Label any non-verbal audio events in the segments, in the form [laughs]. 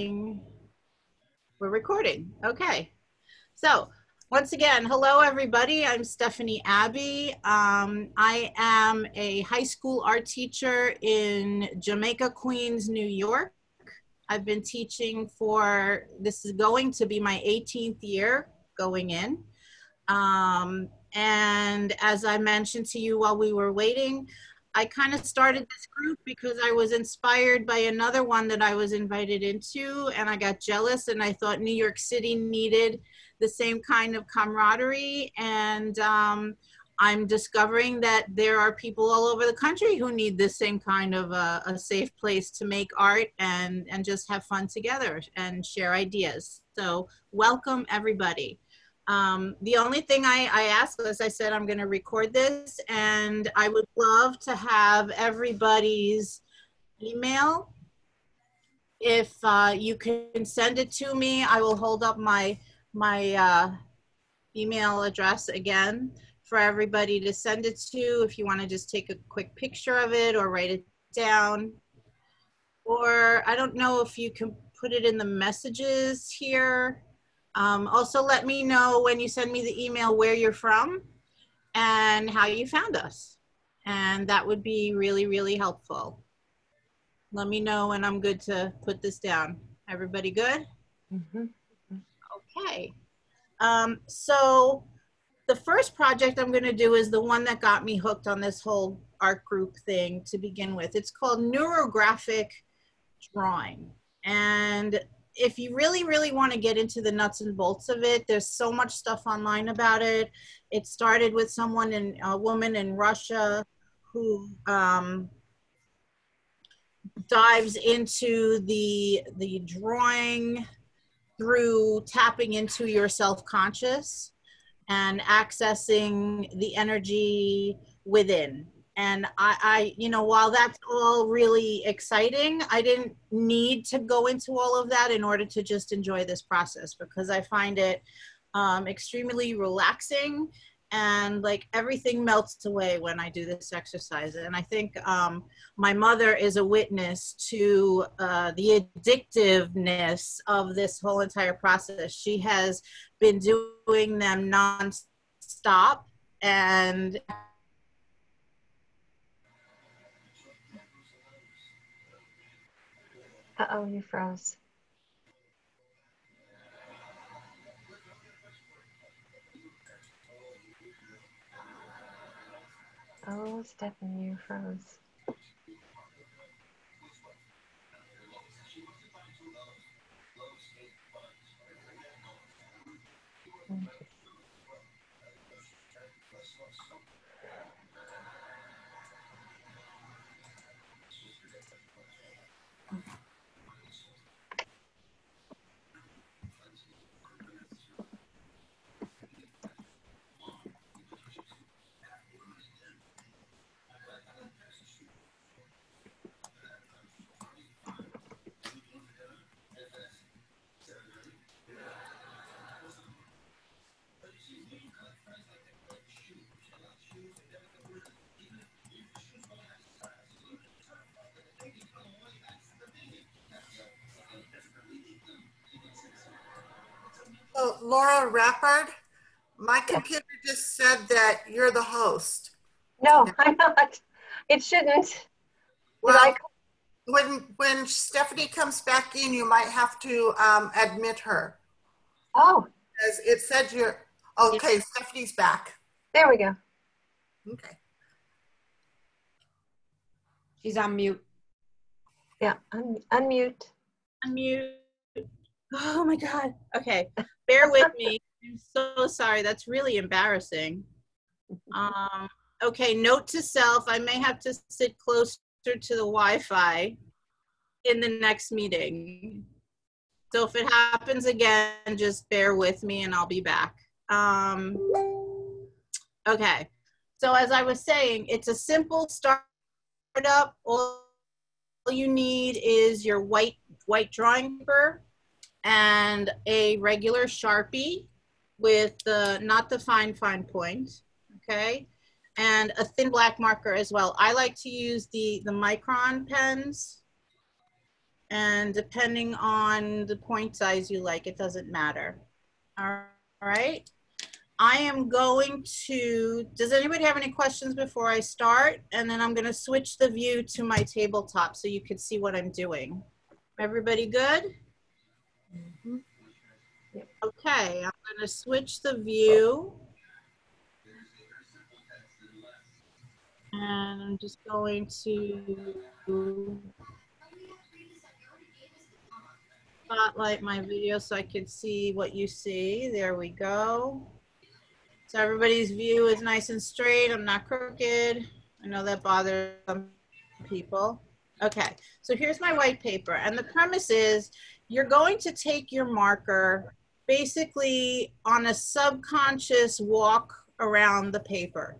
We're recording. Okay. So, once again, hello everybody. I'm Stefanie Abbey. Um, I am a high school art teacher in Jamaica, Queens, New York. I've been teaching for, this is going to be my 18th year going in. Um, and as I mentioned to you while we were waiting, I kind of started this group because I was inspired by another one that I was invited into, and I got jealous, and I thought New York City needed the same kind of camaraderie. And um, I'm discovering that there are people all over the country who need this same kind of a, a safe place to make art and, and just have fun together and share ideas. So, welcome everybody. Um, the only thing I, I asked was I said, I'm going to record this and I would love to have everybody's email. If uh, you can send it to me, I will hold up my, my uh, email address again for everybody to send it to. If you want to just take a quick picture of it or write it down. Or I don't know if you can put it in the messages here. Um, also, let me know when you send me the email where you're from and how you found us. And that would be really, really helpful. Let me know when I'm good to put this down. Everybody good? Mm-hmm. Okay. Um, so the first project I'm going to do is the one that got me hooked on this whole art group thing to begin with. It's called neurographic drawing. And if you really, really want to get into the nuts and bolts of it, there's so much stuff online about it. It started with someone in a woman in Russia who um, dives into the the drawing through tapping into your self-conscious and accessing the energy within and I, I you know while that's all really exciting i didn't need to go into all of that in order to just enjoy this process because i find it um, extremely relaxing and like everything melts away when i do this exercise. And i think um, my mother is a witness to uh, the addictiveness of this whole entire process. She has been doing them non-stop and Uh-oh, you froze. Oh, Stefanie, you froze. So Laura Rappard, my computer just said that you're the host. No, [laughs] I'm not. It shouldn't. Well, I- when, when Stefanie comes back in, you might have to um, admit her. Oh, As it said you're, okay, Stefanie's back. there we go. Okay. She's on mute. Yeah, un- unmute. unmute. Oh my God. Okay. Bear with me. I'm so sorry. That's really embarrassing. Um, okay. Note to self I may have to sit closer to the Wi Fi in the next meeting. So if it happens again, just bear with me and I'll be back. Um, okay. So as I was saying, it's a simple startup. All all you need is your white white drawing paper and a regular sharpie with the not the fine fine point okay and a thin black marker as well i like to use the the micron pens And depending on the point size you like, it doesn't matter. All right. I am going to, does anybody have any questions before I start? And then I'm going to switch the view to my tabletop so you can see what I'm doing. Everybody good? Mm-hmm. Okay, I'm going to switch the view. And I'm just going to spotlight my video so I can see what you see. There we go. So everybody's view is nice and straight. I'm not crooked. I know that bothers some people. Okay, so here's my white paper. And the premise is you're going to take your marker basically on a subconscious walk around the paper.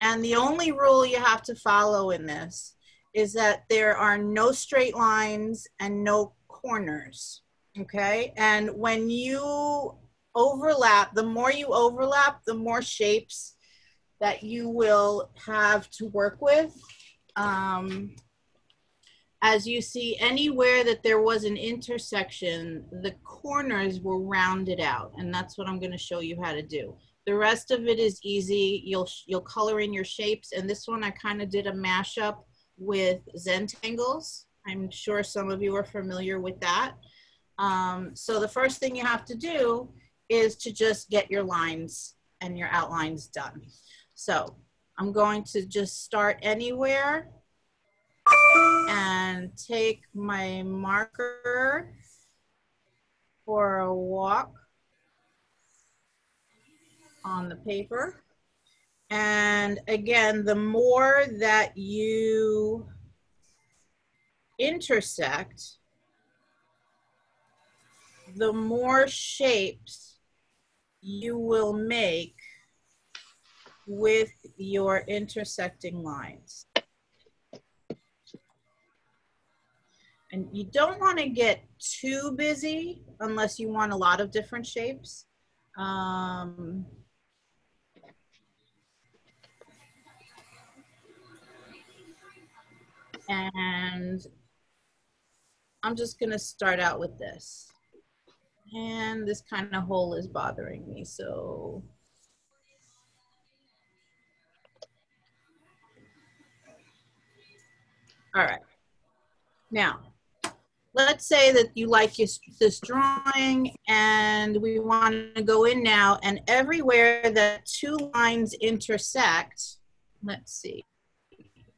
And the only rule you have to follow in this is that there are no straight lines and no corners. Okay. And when you overlap, the more you overlap, the more shapes that you will have to work with. Um, as you see, anywhere that there was an intersection, the corners were rounded out, and that's what I'm going to show you how to do. The rest of it is easy. You'll you'll color in your shapes, and this one I kind of did a mashup with Zentangles. I'm sure some of you are familiar with that. Um, so the first thing you have to do is to just get your lines and your outlines done. So I'm going to just start anywhere and take my marker for a walk on the paper. And again, the more that you intersect, the more shapes you will make with your intersecting lines. And you don't want to get too busy unless you want a lot of different shapes. Um, and I'm just going to start out with this. And this kind of hole is bothering me, so. All right. Now, let's say that you like this, this drawing and we want to go in now and everywhere that two lines intersect, let's see.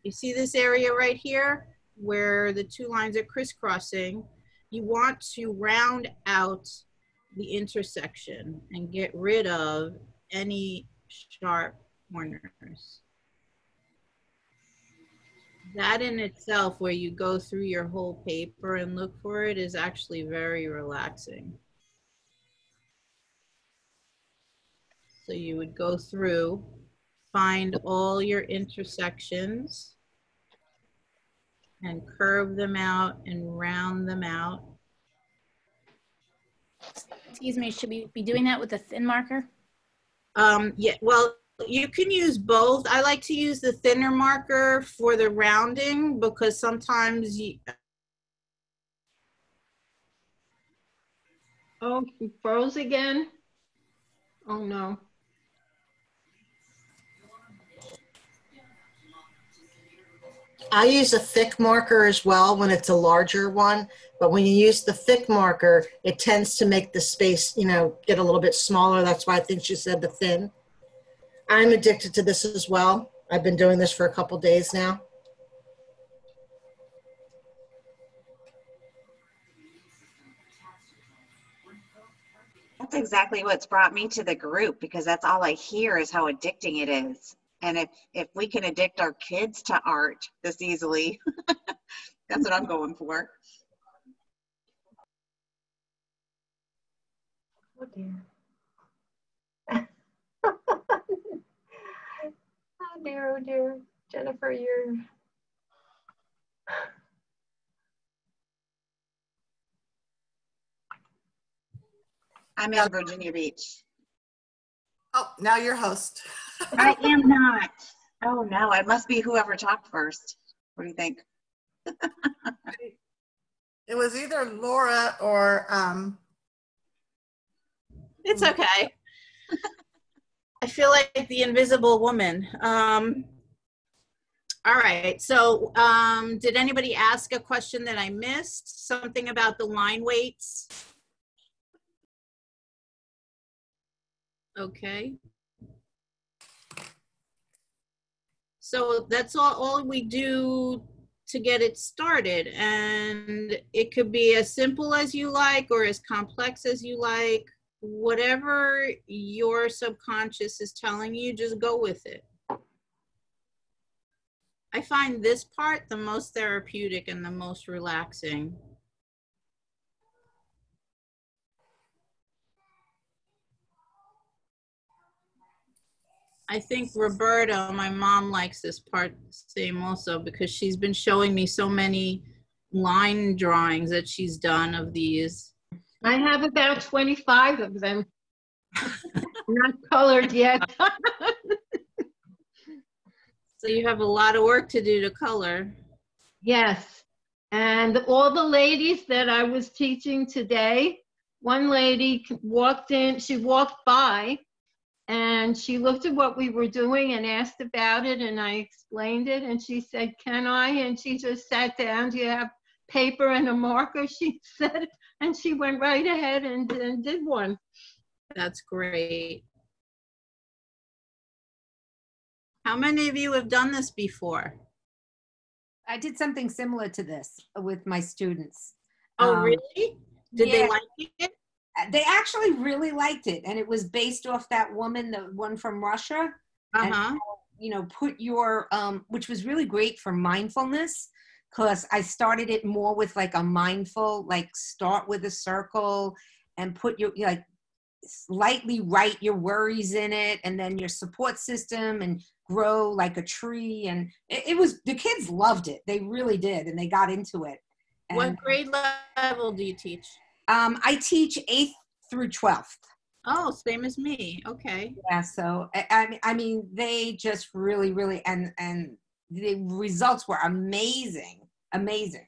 You see this area right here where the two lines are crisscrossing? You want to round out the intersection and get rid of any sharp corners. That in itself, where you go through your whole paper and look for it, is actually very relaxing. So you would go through, find all your intersections, and curve them out and round them out. Excuse me, should we be doing that with a thin marker? Um, yeah, well, you can use both. I like to use the thinner marker for the rounding because sometimes you, Oh, you froze again? Oh, no. I use a thick marker as well when it's a larger one, but when you use the thick marker, it tends to make the space, you know, get a little bit smaller. That's why I think she said the thin. I'm addicted to this as well. I've been doing this for a couple days now. That's exactly what's brought me to the group because that's all I hear is how addicting it is. And if if we can addict our kids to art this easily, [laughs] that's what I'm going for. Oh dear. [laughs] oh dear, oh dear. Jennifer, you're. I'm in Virginia Beach. Oh, now you're host. [laughs] I am not. Oh no, it must be whoever talked first. What do you think? [laughs] It was either Laura or, um, It's okay. [laughs] I feel like the invisible woman. Um, all right. So, um, did anybody ask a question that I missed? Something about the line weights? Okay. So that's all, all we do to get it started. And it could be as simple as you like or as complex as you like whatever your subconscious is telling you, just go with it. I find this part the most therapeutic and the most relaxing. I think Roberta, my mom likes this part same also because she's been showing me so many line drawings that she's done of these. I have about 25 of them. [laughs] Not colored yet. [laughs] So you have a lot of work to do to color. Yes. And all the ladies that I was teaching today, one lady walked in, she walked by and she looked at what we were doing and asked about it and I explained it and she said, can I? And she just sat down. Do you have paper and a marker? [laughs] She said, and she went right ahead and, and did one. That's great. How many of you have done this before? I did something similar to this with my students. Oh, Um, really? Did they like it? They actually really liked it, and it was based off that woman, the one from Russia. Uh-huh. You know, put your um, which was really great for mindfulness, because I started it more with like a mindful, like start with a circle, and put your like lightly write your worries in it, and then your support system, and grow like a tree. And it, it was the kids loved it. They really did, and they got into it. And, What grade level do you teach? Um, I teach eighth through twelfth. Oh, same as me. Okay. Yeah, so I, I mean, I mean, they just really, really, and and the results were amazing, amazing.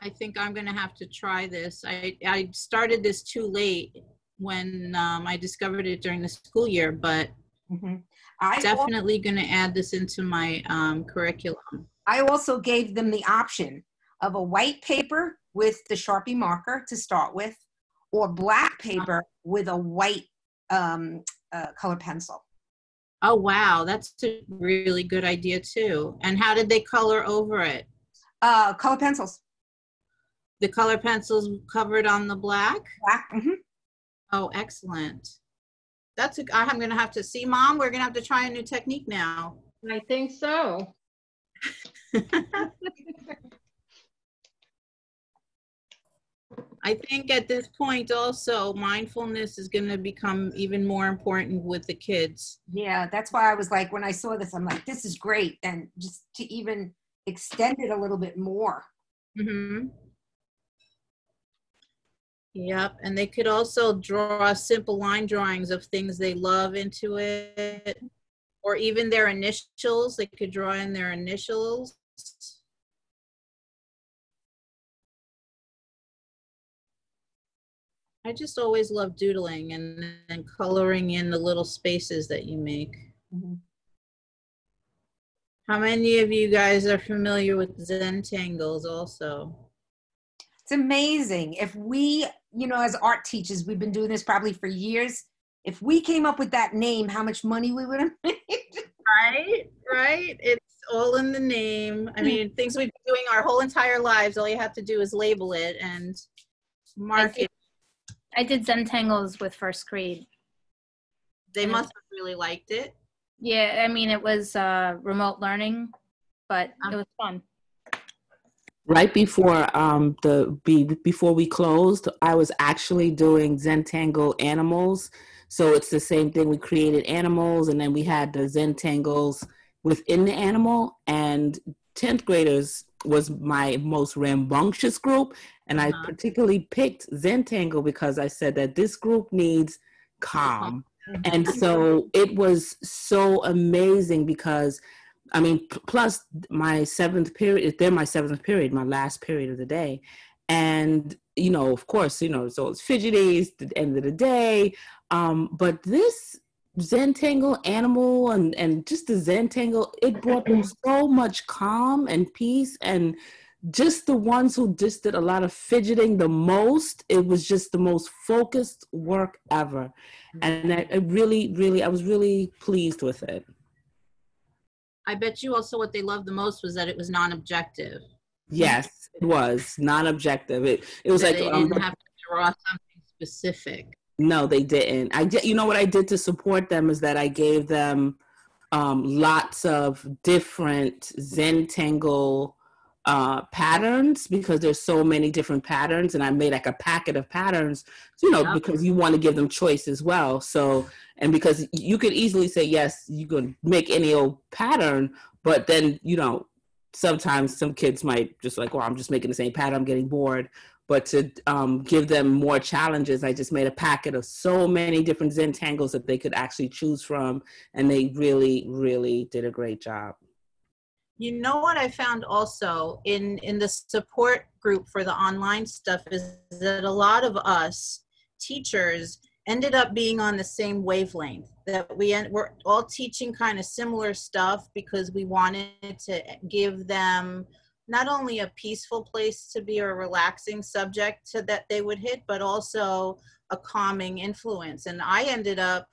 I think I'm gonna have to try this. I, I started this too late when um, I discovered it during the school year, but Mhm. I definitely gonna add this into my um, curriculum. I also gave them the option of a white paper with the Sharpie marker to start with, or black paper with a white um, uh, color pencil. Oh, wow. That's a really good idea too. And how did they color over it? Uh, color pencils, The color pencils covered on the black? black. mhm. Oh, excellent. That's a, I'm gonna have to see, mom, we're gonna have to try a new technique now. I think so. [laughs] I think at this point also mindfulness is gonna become even more important with the kids. Yeah, that's why I was like, when I saw this, I'm like, this is great, and just to even extend it a little bit more. Mm-hmm. Yep, and they could also draw simple line drawings of things they love into it, or even their initials. They could draw in their initials. I just always love doodling and and coloring in the little spaces that you make. Mhm. How many of you guys are familiar with Zentangles also? It's amazing. If we, you know, as art teachers, we've been doing this probably for years. If we came up with that name, how much money we would have [laughs] made. Right, right. It's all in the name. I mean, things we've been doing our whole entire lives. All you have to do is label it and mark did- it. I did Zentangles with first grade. They must have really liked it. Yeah, I mean, it was uh, remote learning, but it was fun. Right before um the be before we closed, I was actually doing Zentangle animals. So it's the same thing. We created animals, and then we had the Zentangles within the animal. And tenth graders was my most rambunctious group, and I Uh-huh. particularly picked Zentangle because I said that this group needs calm. And so it was so amazing because I mean, p- plus my seventh period, they're my seventh period, my last period of the day. And, you know, of course, you know, so it's fidgety, it's the end of the day. Um, but this Zentangle animal and, and just the Zentangle, it brought them [clears throat] so much calm and peace. And just the ones who just did a lot of fidgeting the most, it was just the most focused work ever. And I, I really, really, I was really pleased with it. I bet you also what they loved the most was that it was non-objective. Yes, it was non-objective. It it was that like they um, didn't have to draw something specific. No, they didn't. I did. You know what I did to support them is that I gave them um, lots of different Zentangle uh, patterns because there's so many different patterns, and I made like a packet of patterns. You know, Yeah. because you want to give them choice as well. So and because you could easily say yes, you could make any old pattern, but then you know sometimes some kids might just like, well, I'm just making the same pattern, I'm getting bored. But to um, give them more challenges, I just made a packet of so many different Zentangles that they could actually choose from, and they really, really did a great job. You know what I found also in in the support group for the online stuff is that a lot of us teachers ended up being on the same wavelength that we end, we're all teaching kind of similar stuff because we wanted to give them not only a peaceful place to be or a relaxing subject to that they would hit but also a calming influence. And i ended up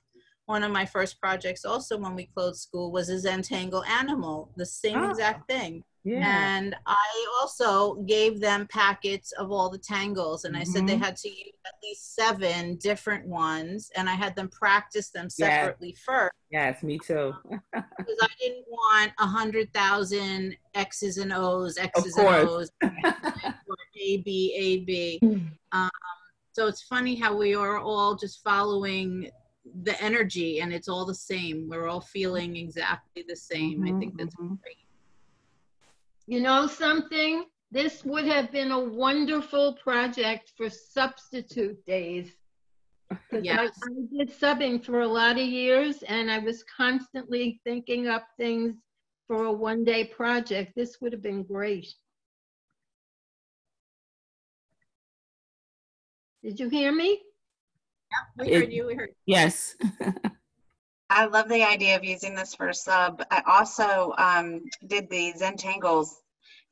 one of my first projects also when we closed school was a zentangle animal the same Ah. exact thing Yeah. and I also gave them packets of all the tangles, and I said they Mhm. had to use at least seven different ones, and I had them practice them separately first Yes, me too. because I didn't want a hundred thousand X's and O's, X's and O's, or A B A B. Um, so it's funny how we are all just following the energy, and it's all the same. We're all feeling exactly the same. I think that's Mhm, great. You know something? This would have been a wonderful project for substitute days. 'Cause I, Yes. I did subbing for a lot of years and I was constantly thinking up things for a one day project. This would have been great. Did you hear me? We It- heard you. We heard. Yes. [laughs] I love the idea of using this for a sub. I also um, did the Zentangles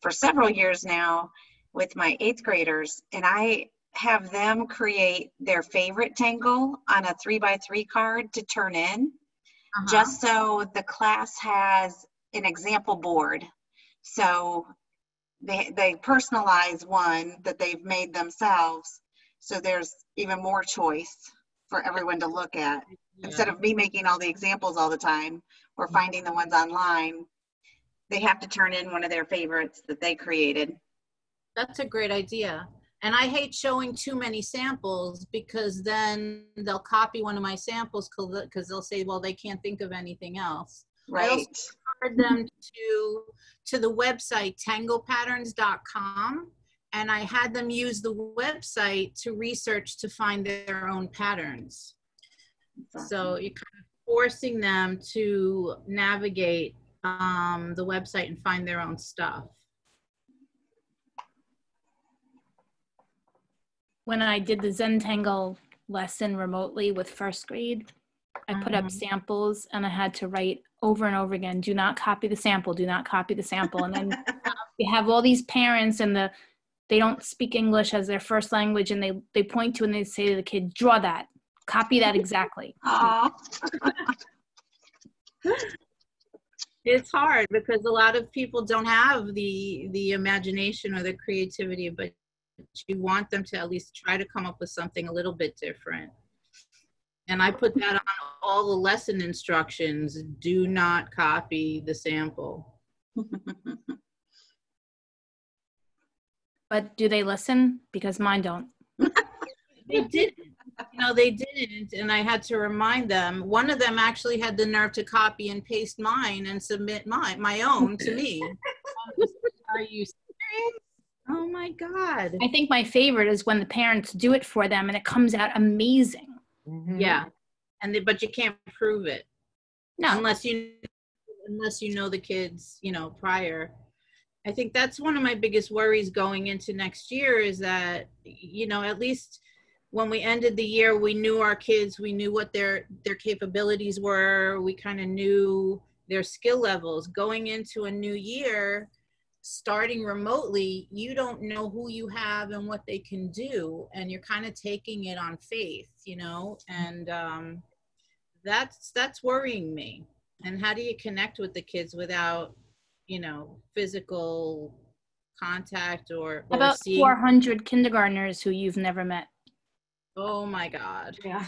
for several years now with my eighth graders, and I have them create their favorite tangle on a three by three card to turn in, Uh-huh. just so the class has an example board. So they, they personalize one that they've made themselves, so there's even more choice for everyone to look at instead of me making all the examples all the time or mm-hmm. finding the ones online they have to turn in one of their favorites that they created That's a great idea. And I hate showing too many samples because then they'll copy one of my samples because they'll say, well, they can't think of anything else. Right. I also referred them to to the website tanglepatterns.com and I had them use the website to research to find their own patterns. So you're kind of forcing them to navigate um, the website and find their own stuff. when I did the Zentangle lesson remotely with first grade, I put up Mhm. samples and I had to write over and over again, do not copy the sample, do not copy the sample. And then [laughs] you have all these parents and the they don't speak English as their first language and they they point to and they say to the kid, draw that, copy that exactly. [laughs] It's hard because a lot of people don't have the the imagination or the creativity, but you want them to at least try to come up with something a little bit different. And I put that on all the lesson instructions. Do not copy the sample. [laughs] But do they listen? Because mine don't. They didn't. You know, they didn't, and I had to remind them. One of them actually had the nerve to copy and paste mine and submit mine, my own, to me. [laughs] Are you serious? Oh my God. I think my favorite is when the parents do it for them and it comes out amazing. Mm-hmm. Yeah, and they, but you can't prove it No, unless you unless you know the kids, you know, prior. I think that's one of my biggest worries going into next year is that, you know, at least when we ended the year, we knew our kids, we knew what their their capabilities were, we kind of knew their skill levels. Going into a new year, starting remotely, you don't know who you have and what they can do, and you're kind of taking it on faith, you know, and um, that's that's worrying me. And how do you connect with the kids without, you know, physical contact or, or About seeing? 400 kindergartners who you've never met. Oh my God. Yeah.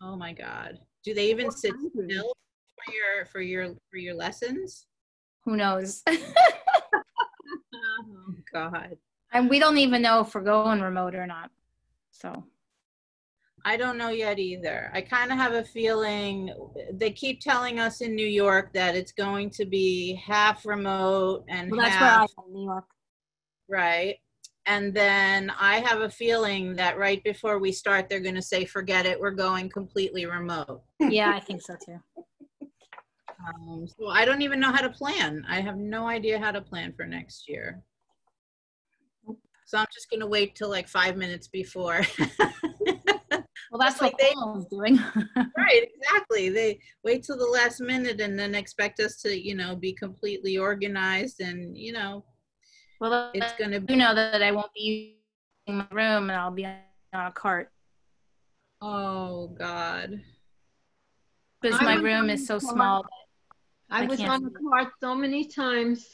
Oh my God. Do they even sit still for your for your for your lessons? Who knows? [laughs] Oh God. and we don't even know if we're going remote or not. So I don't know yet either. I kind of have a feeling they keep telling us in New York that it's going to be half remote and well, that's where I'm in New York. right. And then I have a feeling that right before we start, they're going to say, "Forget it, we're going completely remote." Yeah, I think so too. [laughs] Um, so I don't even know how to plan. I have no idea how to plan for next year. So I'm just gonna wait till like five minutes before. [laughs] Well, that's like what they- Colin's doing. [laughs] right, exactly. They wait till the last minute and then expect us to, you know, be completely organized and, you know, well, it's gonna you be. know that I won't be in my room and I'll be on a cart Oh God. because my room is so cart. small. I I was on the cart so many times.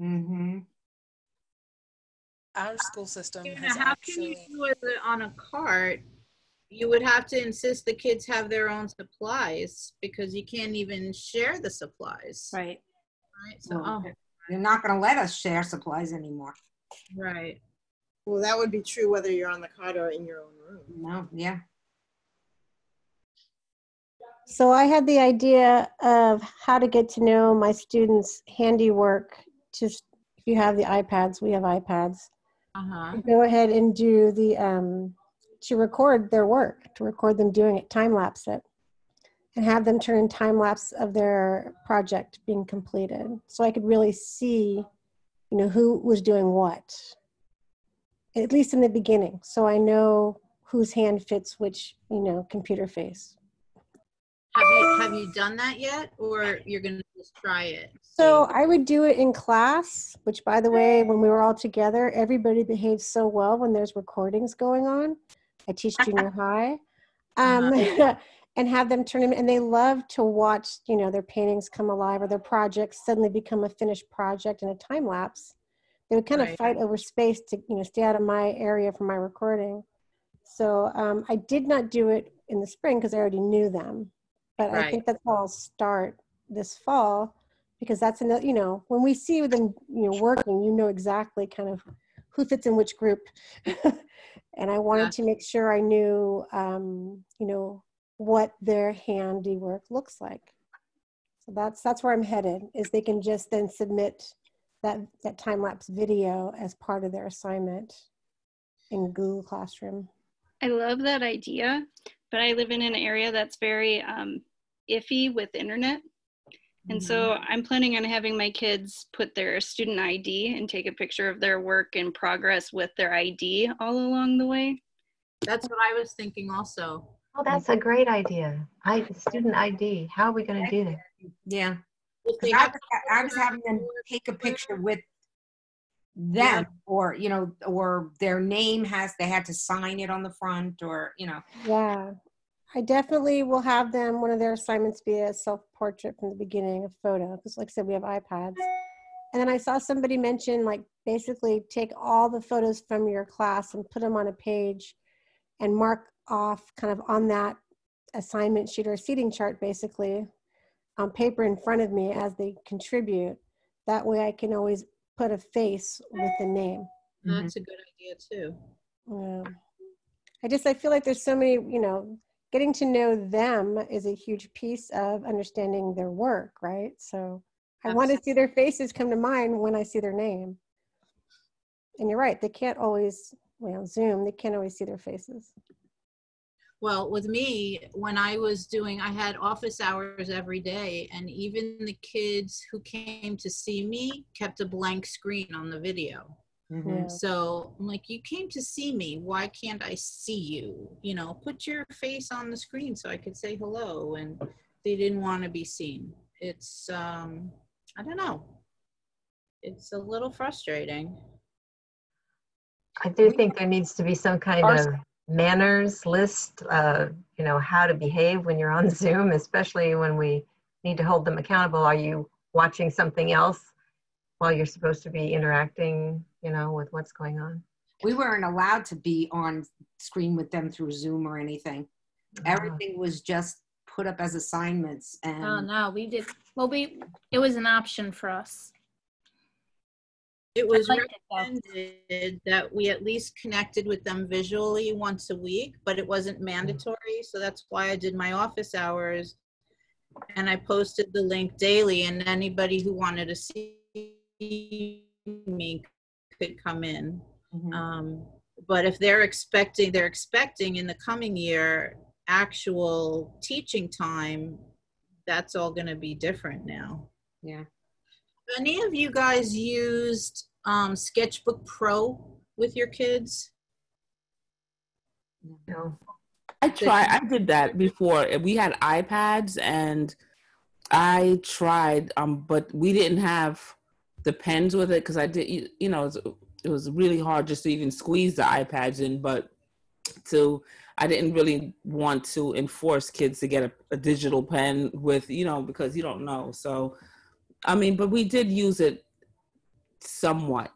Mm-hmm. Our school system Tina, has how can you actually, do it on a cart? You would have to insist the kids have their own supplies because you can't even share the supplies. Right. Right. So, oh, They're not going to let us share supplies anymore. right. Well, that would be true whether you're on the cart or in your own room. No, yeah. So I had the idea of how to get to know my students' handiwork. Just if you have the iPads, we have iPads. Uh-huh. Go ahead and do the um, to record their work, to record them doing it, time lapse it, and have them turn in time lapse of their project being completed, so I could really see, you know, who was doing what. At least in the beginning, so I know whose hand fits which, you know, computer face. Have you have you done that yet, or you're gonna just try it? So I would do it in class, which by the way, when we were all together, everybody behaves so well when there's recordings going on. I teach junior [laughs] high. Um, [laughs] and have them turn them and they love to watch, you know, their paintings come alive or their projects suddenly become a finished project in a time lapse. They would kind of fight over space to, you know, stay out of my area for my recording. So um, I did not do it in the spring because I already knew them. But I think that's how I'll start this fall because that's another, you know, when we see them, you know, working, you know exactly kind of who fits in which group. [laughs] and I wanted to make sure I knew, um, you know, what their handiwork looks like. So that's that's where I'm headed. Is they can just then submit that that time lapse video as part of their assignment in Google Classroom. I love that idea, but I live in an area that's very um, iffy with internet. And mm-hmm. so I'm planning on having my kids put their student ID and take a picture of their work in progress with their ID all along the way. That's what I was thinking also. Oh, that's a great idea. I, student ID, how are we gonna do that? Yeah. If they 'Cause I was, I was having them take a picture with them or, you know, or their name has, they had to sign it on the front or, you know. Yeah, I definitely will have them. One of their assignments be a self portrait from the beginning, a photo, because like I said, we have iPads. And then I saw somebody mention like basically take all the photos from your class and put them on a page and mark off kind of on that assignment sheet or seating chart basically on paper in front of me as they contribute. That way I can always put a face with the name. That's mm-hmm. a good idea too. Yeah. I just I feel like there's so many, you know, getting to know them is a huge piece of understanding their work, right? So I want to see their faces come to mind when I see their name. And you're right, they can't always, well, Zoom, they can't always see their faces. Well, with me, when I was doing, I had office hours every day, and even the kids who came to see me kept a blank screen on the video. Yeah. So I'm like, you came to see me. Why can't I see you? You know, put your face on the screen so I could say hello. And they didn't want to be seen. It's, um, I don't know. It's a little frustrating. I do think there needs to be some kind of manners list, uh, you know, how to behave when you're on [laughs] Zoom, especially when we need to hold them accountable. Are you watching something else while you're supposed to be interacting, you know, with what's going on? We weren't allowed to be on screen with them through Zoom or anything. Ah. Everything was just put up as assignments and Oh no, we did. Well, we it was an option for us. It was liked it, recommended that we at least connected with them visually once a week, but it wasn't mandatory. So that's why I did my office hours. And I posted the link daily, and anybody who wanted to see me could come in. Mhm. Um, but if they're expecting, they're expecting in the coming year actual teaching time, that's all going to be different now. yeah. Any of you guys used um, Sketchbook Pro with your kids? No. I tried. I did that before. We had iPads, and I tried, um, but we didn't have the pens with it because I did. You, you know, it was, it was really hard just to even squeeze the iPads in. But to, I didn't really want to enforce kids to get a, a digital pen with, you know, because you don't know. So, I mean, but we did use it somewhat.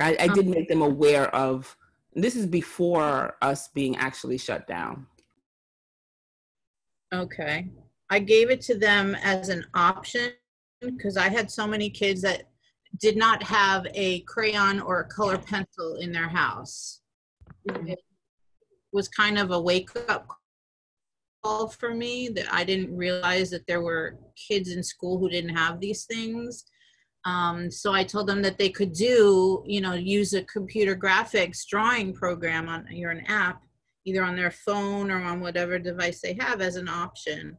I, I did um. make them aware of. This is before us being actually shut down. Okay. I gave it to them as an option because I had so many kids that did not have a crayon or a color pencil in their house. It was kind of a wake up call for me that I didn't realize that there were kids in school who didn't have these things. Um, so I told them that they could do, you know, use a computer graphics drawing program on or an app, either on their phone or on whatever device they have as an option.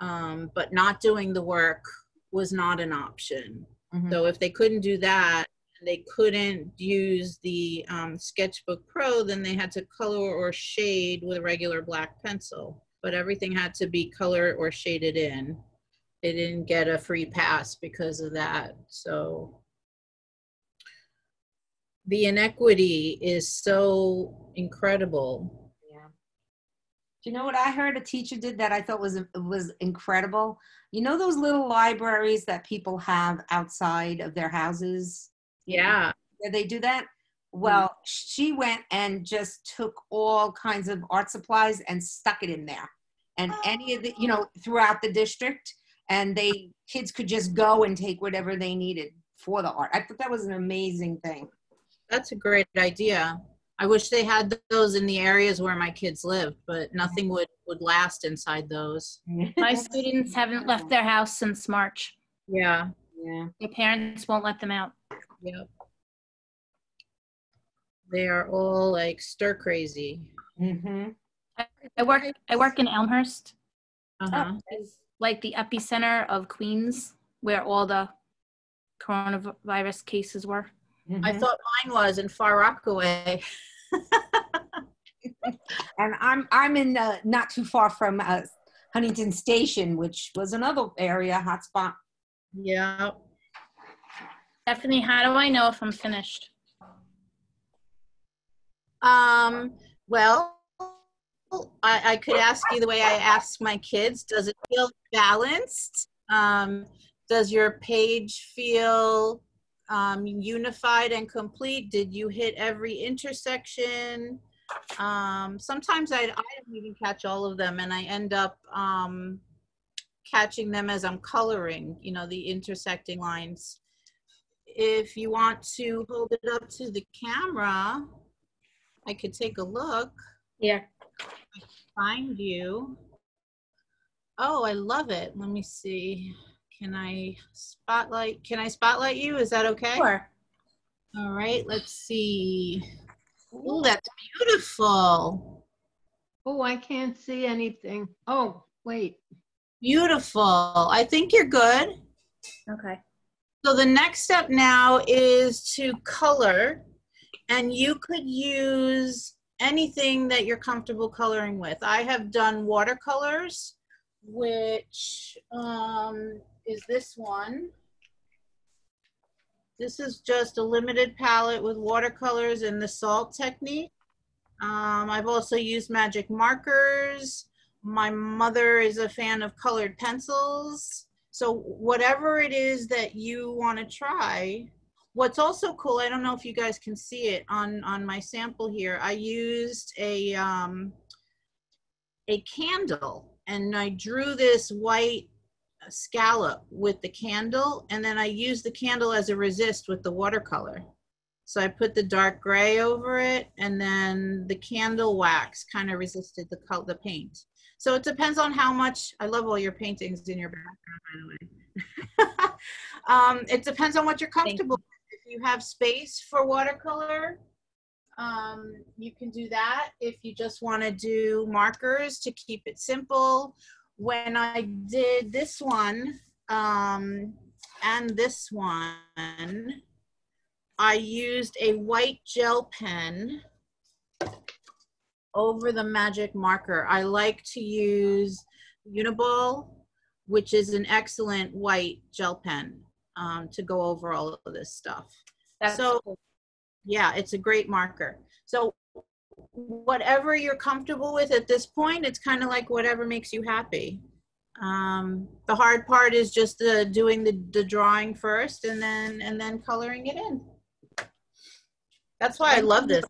Um, but not doing the work was not an option. Mhm. So if they couldn't do that, they couldn't use the um, Sketchbook Pro, then they had to color or shade with a regular black pencil. But everything had to be color or shaded in. They didn't get a free pass because of that. So the inequity is so incredible. Do you know what I heard a teacher did that I thought was was incredible? You know those little libraries that people have outside of their houses? Yeah. Where they do that? Mm-hmm. Well, she went and just took all kinds of art supplies and stuck it in there. And any of the, you know, throughout the district, and they kids could just go and take whatever they needed for the art. I thought that was an amazing thing. That's a great idea. I wish they had those in the areas where my kids lived, but nothing would, would last inside those. My students haven't left their house since March. Yeah. Yeah. Their parents won't let them out. Yep. They are all like stir crazy. Mm-hmm. I work I work in Elmhurst, Uh-huh. It's like the epicenter of Queens, where all the coronavirus cases were. I thought mine was in Far Rockaway. [laughs] and I'm I'm in uh, not too far from uh, Huntington Station, which was another area hotspot. Yeah. Stefanie, how do I know if I'm finished? Um, well, I, I could ask you the way I ask my kids. Does it feel balanced? Um, does your page feel um, unified and complete? Did you hit every intersection? Um, sometimes I, I don't even catch all of them and I end up um, catching them as I'm coloring, you know, the intersecting lines. If you want to hold it up to the camera, I could take a look. Yeah. Find you. Oh, I love it. Let me see. Can I spotlight? Can I spotlight you? Is that okay? Sure. All right, let's see. Oh, that's beautiful. Oh, I can't see anything. Oh, wait. Beautiful. I think you're good. Okay. So the next step now is to color, and you could use anything that you're comfortable coloring with. I have done watercolors, which um, is this one. This is just a limited palette with watercolors and the salt technique. Um, I've also used magic markers. My mother is a fan of colored pencils. So whatever it is that you want to try, what's also cool, I don't know if you guys can see it on, on my sample here. I used a, um, a candle and I drew this white scallop with the candle and then I use the candle as a resist with the watercolor. So I put the dark gray over it and then the candle wax kind of resisted the color, the paint. So it depends on how much, I love all your paintings in your background, by the way. [laughs] um, it depends on what you're comfortable with. If you have space for watercolor, um, you can do that. If you just want to do markers to keep it simple. When I did this one um, and this one, I used a white gel pen over the magic marker. I like to use Uni-ball, which is an excellent white gel pen um, to go over all of this stuff. That's so, cool. yeah, it's a great marker. So, whatever you're comfortable with at this point, it's kind of like whatever makes you happy. Um, the hard part is just the doing the, the drawing first and then and then coloring it in. That's why I love this.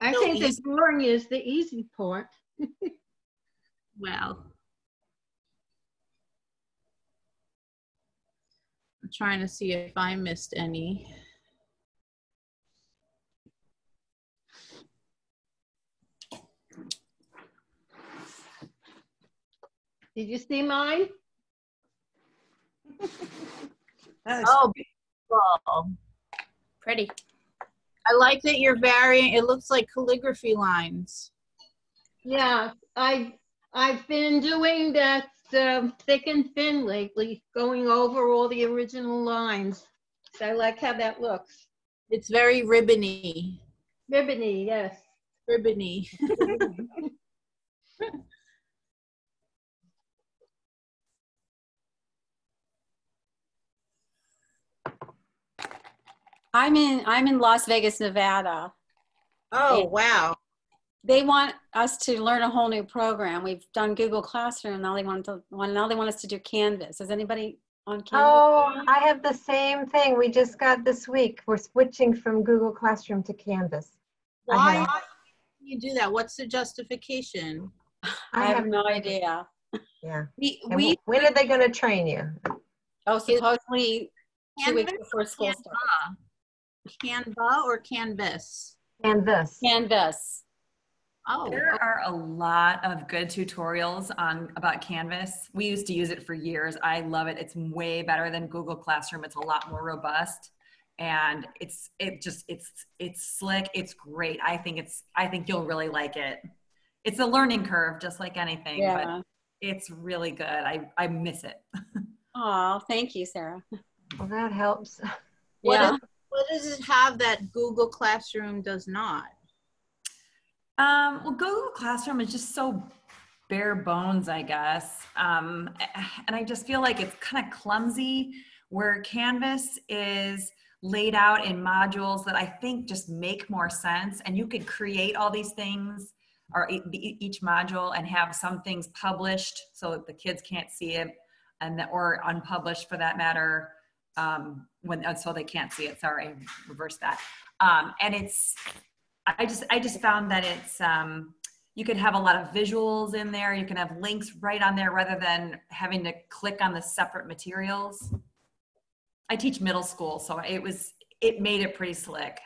I So think the drawing is the easy part. [laughs] Well, I'm trying to see if I missed any. Did you see mine? [laughs] Oh, beautiful. Pretty. I like that you're varying. It looks like calligraphy lines. Yeah, I, I've been doing that um, thick and thin lately, going over all the original lines. So I like how that looks. It's very ribbony. Ribbony, yes. Ribbony. [laughs] [laughs] I'm in I'm in Las Vegas, Nevada. Oh, wow. They want us to learn a whole new program. We've done Google Classroom. Now they want to now they want us to do Canvas. Is anybody on Canvas? Oh, I have the same thing. We just got this week. We're switching from Google Classroom to Canvas. Why do you do that? What's the justification? I have no idea. Yeah. We And we when are they going to train you? oh supposedly two weeks before school starts. Canva? Canva or Canvas? Canvas. Canvas. Oh, There are a lot of good tutorials on about Canvas. We used to use it for years. I love it. It's way better than Google Classroom. It's a lot more robust and it's it just it's it's slick. It's great. I think it's I think you'll really like it. It's a learning curve just like anything, Yeah. but it's really good. I I miss it. [laughs] Oh, thank you, Sarah. Well, that helps. What, Yeah. What does it have that Google Classroom does not? Um, well, Google Classroom is just so bare bones, I guess. Um, and I just feel like it's kind of clumsy, where Canvas is laid out in modules that I think just make more sense. And you could create all these things or each module and have some things published so that the kids can't see it and that, or unpublished for that matter um, when uh, so they can't see it sorry reverse that um, and it's I just I just found that it's um, you could have a lot of visuals in there. You can have links right on there rather than having to click on the separate materials. I teach middle school, so it was it made it pretty slick.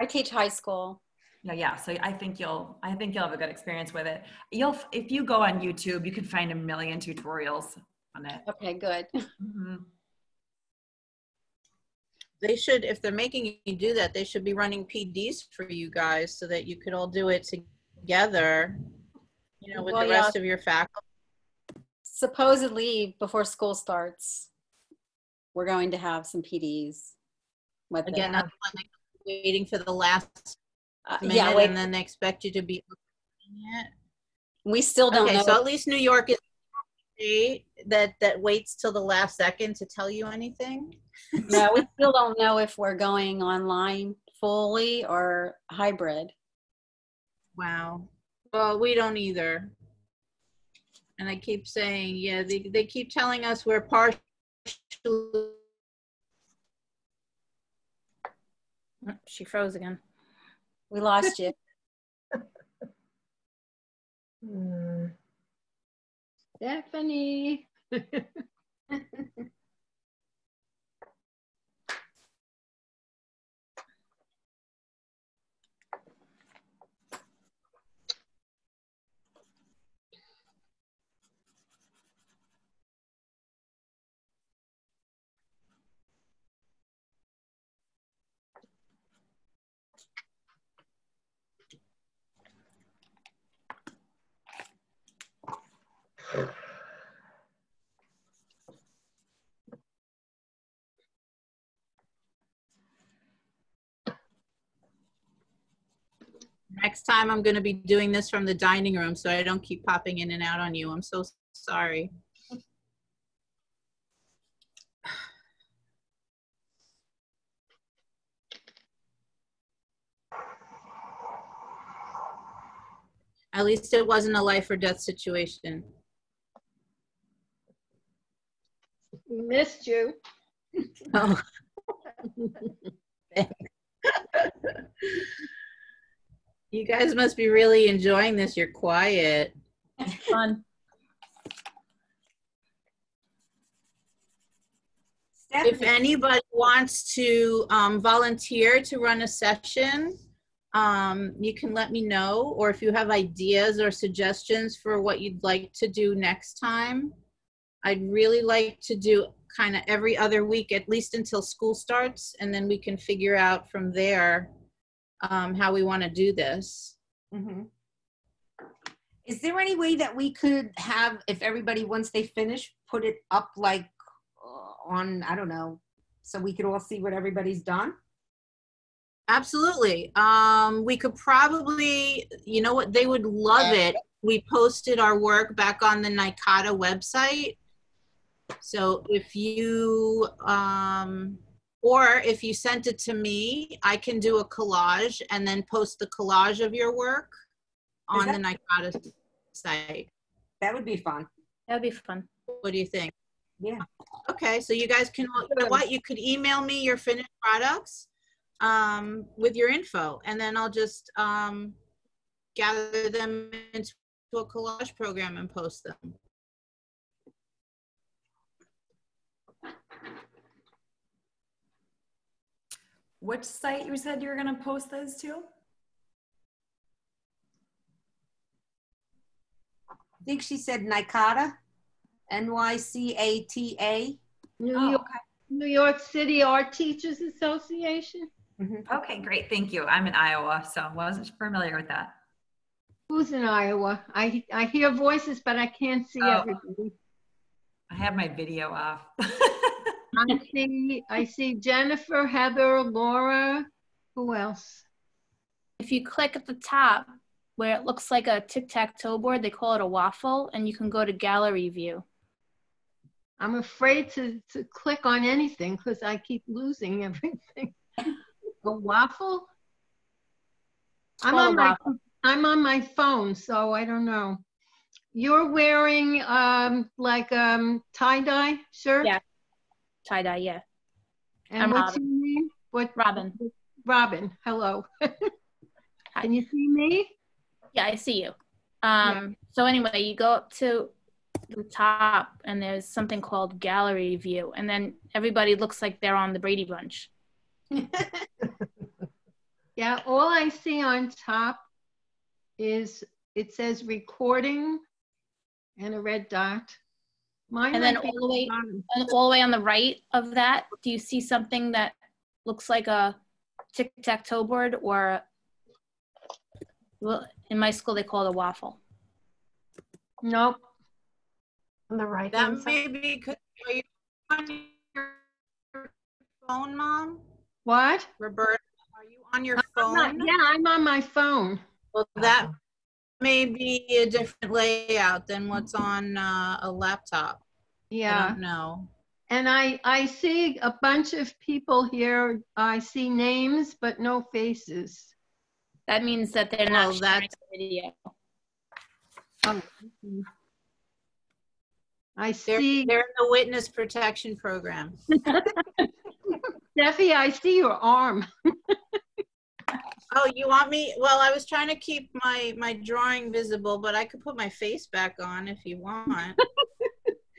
I teach high school. Yeah, yeah. So I think you'll I think you'll have a good experience with it. You'll if you go on YouTube, you can find a million tutorials on it. Okay, good. Mhm. They should, if they're making you do that, they should be running PDs for you guys so that you could all do it together You know, with Well, the yeah. rest of your faculty. Supposedly, before school starts, we're going to have some PDs. With Again, it. that's when waiting for the last Uh, minute yeah, wait, and then they expect you to be. it. we still don't Okay, know. so at least New York is that, that waits till the last second to tell you anything. No, we still don't know if we're going online fully or hybrid. Wow. Well, we don't either. And I keep saying, yeah, they, they keep telling us we're partially. Oh, She froze again. We lost you. [laughs] Hmm. Stefanie. [laughs] [laughs] Next time I'm going to be doing this from the dining room so I don't keep popping in and out on you. I'm so sorry. [sighs] At least it wasn't a life or death situation. Missed you. Oh. [laughs] [laughs] [laughs] you guys must be really enjoying this. You're quiet. It's Fun. If anybody wants to um, volunteer to run a session, um, you can let me know. Or if you have ideas or suggestions for what you'd like to do next time, I'd really like to do kind of every other week, at least until school starts, and then we can figure out from there um, how we want to do this. Mhm. Is there any way that we could have, if everybody, once they finish, put it up like uh, on, I don't know, so we could all see what everybody's done? Absolutely. Um, we could probably, you know what, they would love it. We posted our work back on the NYCATA website. So if you, um, or if you sent it to me, I can do a collage and then post the collage of your work on the NYCATA site. That would be fun. That'd be fun. What do you think? Yeah. Okay, so you guys can, you know what, you could email me your finished products um, with your info, and then I'll just um, gather them into a collage program and post them. Which site you said you were going to post those to? I think she said NYCATA, N-Y-C-A-T-A. New Oh, York, New York City Art Teachers Association. Mm-hmm. Okay, great. Thank you. I'm in Iowa, so I wasn't familiar with that. Who's in Iowa? I, I hear voices, but I can't see Oh. everybody. I have my video off. [laughs] I see, I see Jennifer, Heather, Laura. Who else? If you click at the top where it looks like a tic-tac-toe board, they call it a waffle, and you can go to gallery view. I'm afraid to, to click on anything because I keep losing [laughs] everything. A waffle? I'm on my, waffle. I'm on my phone, so I don't know. You're wearing um like um tie-dye shirt? Yeah. Tie-dye, yeah. And I'm what's Robin. your name? What? Robin. Robin, hello. Can you see me? Yeah, I see you. Um, So anyway, you go up to the top and there's something called gallery view. And then everybody looks like they're on the Brady Bunch. [laughs] Yeah, all I see on top is, it says recording and a red dot. Mine And then all the way, bottom. all the way on the right of that, do you see something that looks like a tic-tac-toe board or, well, in my school, they call it a waffle. Nope. On the right That hand side. may be, could- are you on your phone, Mom? What? Roberta, are you on your I'm not- phone? Yeah, I'm on my phone. Well, that may be a different layout than what's on uh, a laptop. I Yeah. don't know. And I, I see a bunch of people here. I see names, but no faces. That means that they're Well, not sharing that's- the video. Oh, I They're, see, they're in the witness protection program. [laughs] Steffi, I see your arm. Oh, you want me? Well, I was trying to keep my my drawing visible, but I could put my face back on if you want.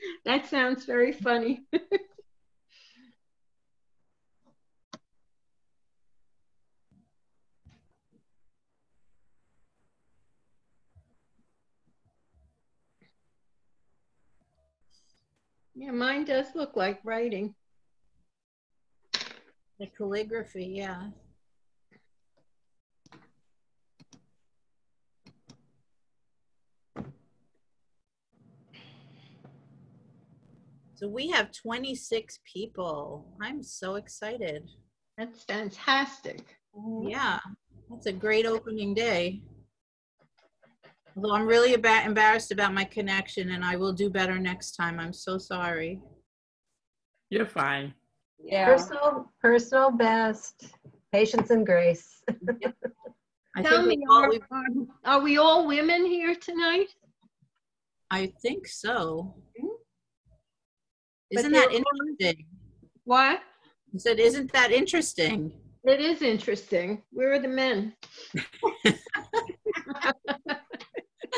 [laughs] That sounds very funny. [laughs] Yeah, mine does look like writing. the calligraphy, yeah. So we have 26 people. I'm so excited. That's fantastic. Yeah, that's a great opening day. Although I'm really aba- embarrassed about my connection and I will do better next time. I'm so sorry. You're fine. Yeah. Personal, personal best, patience and grace. [laughs] I Tell think, me, all, are, we, are we all women here tonight? I think so. But Isn't that interesting? What? I said, isn't that interesting? It is interesting. Where are the men? [laughs]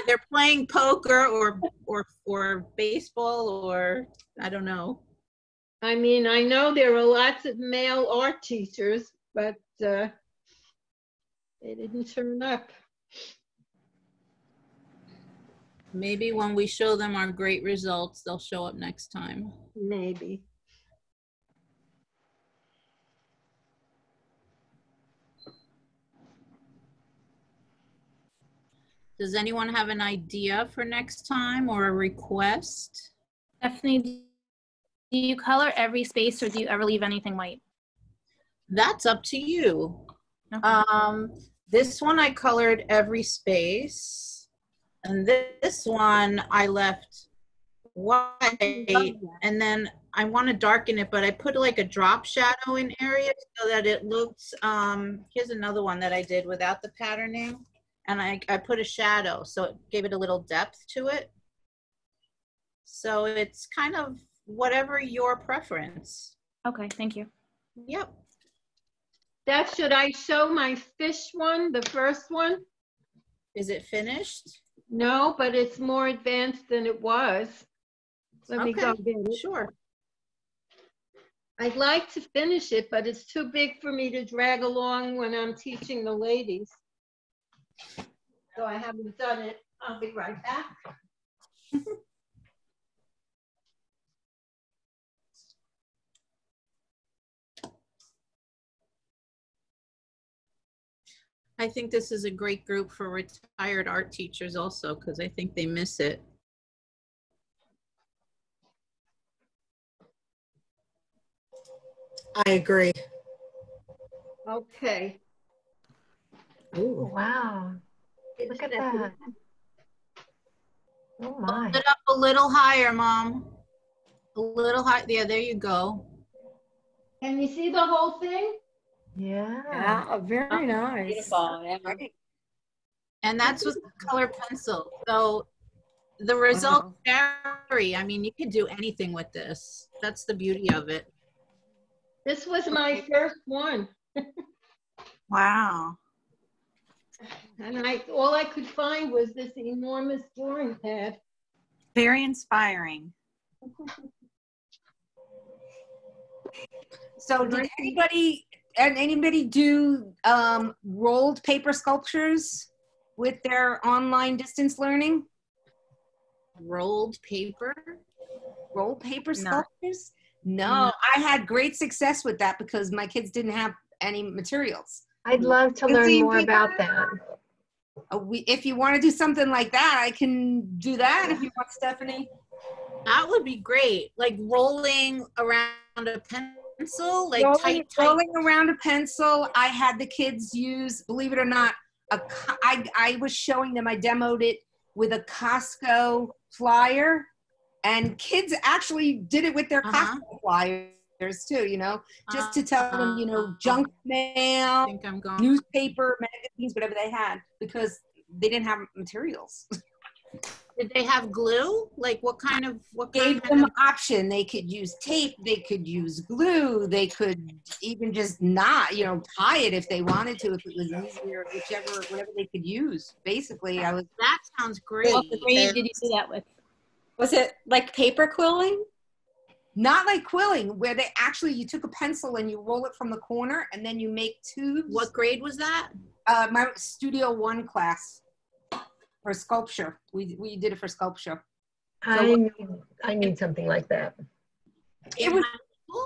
They're playing poker or or or baseball or I don't know. I mean, I know there are lots of male art teachers, but uh, they didn't turn up. Maybe when we show them our great results, they'll show up next time. Maybe. Does anyone have an idea for next time or a request? Stefanie, do you color every space or do you ever leave anything white? That's up to you. Okay. Um, this one I colored every space, and this one I left white, and then I want to darken it, but I put like a drop shadow in areas so that it looks. Um, here's another one that I did without the patterning, and I I put a shadow, so it gave it a little depth to it. So it's kind of whatever your preference. Okay, thank you. Yep. That should I show my fish one, the first one? Is it finished? No, but it's more advanced than it was. Let me go Okay, get it. Sure. I'd like to finish it, but it's too big for me to drag along when I'm teaching the ladies. So I haven't done it. I'll be right back. [laughs] I think this is a great group for retired art teachers also, because I think they miss it. I agree. Okay. Ooh, wow. Look at that. Oh my. Hold it up a little higher, Mom. A little high. Yeah, there you go. Can you see the whole thing? Yeah. Yeah, very nice. Beautiful, yeah. And that's with color pencil. So the results uh-huh. vary. I mean, you could do anything with this. That's the beauty of it. This was my first one. [laughs] Wow. And I, all I could find was this enormous drawing pad. Very inspiring. [laughs] So did anybody, and anybody do um, rolled paper sculptures with their online distance learning? Rolled paper. Rolled paper sculptures? No, No. I had great success with that because my kids didn't have any materials. I'd love to learn more people- about that. we, if you want to do something like that, I can do that if you want, Stefanie. That would be great. Like rolling around a pencil, like rolling, tight, tight. rolling around a pencil. I had the kids use, believe it or not, a. I I was showing them. I demoed it with a Costco flyer, and kids actually did it with their Uh-huh. Costco flyers too. You know, just to tell them, you know, junk mail, I think I'm going. newspaper, magazines, whatever they had, because they didn't have materials. [laughs] Did they have glue? Like what kind of what gave kind them of option. They could use tape, they could use glue, they could even just not, you know, tie it if they wanted to, if it was easier, whichever, whatever they could use. Basically, I was that sounds great. What grade did you do that with? Was it like paper quilling? not like quilling, where they actually you took a pencil and you roll it from the corner, and then you make tubes. What grade was that? Uh, my Studio One class for sculpture. We we did it for sculpture. I need, I need something like that. it was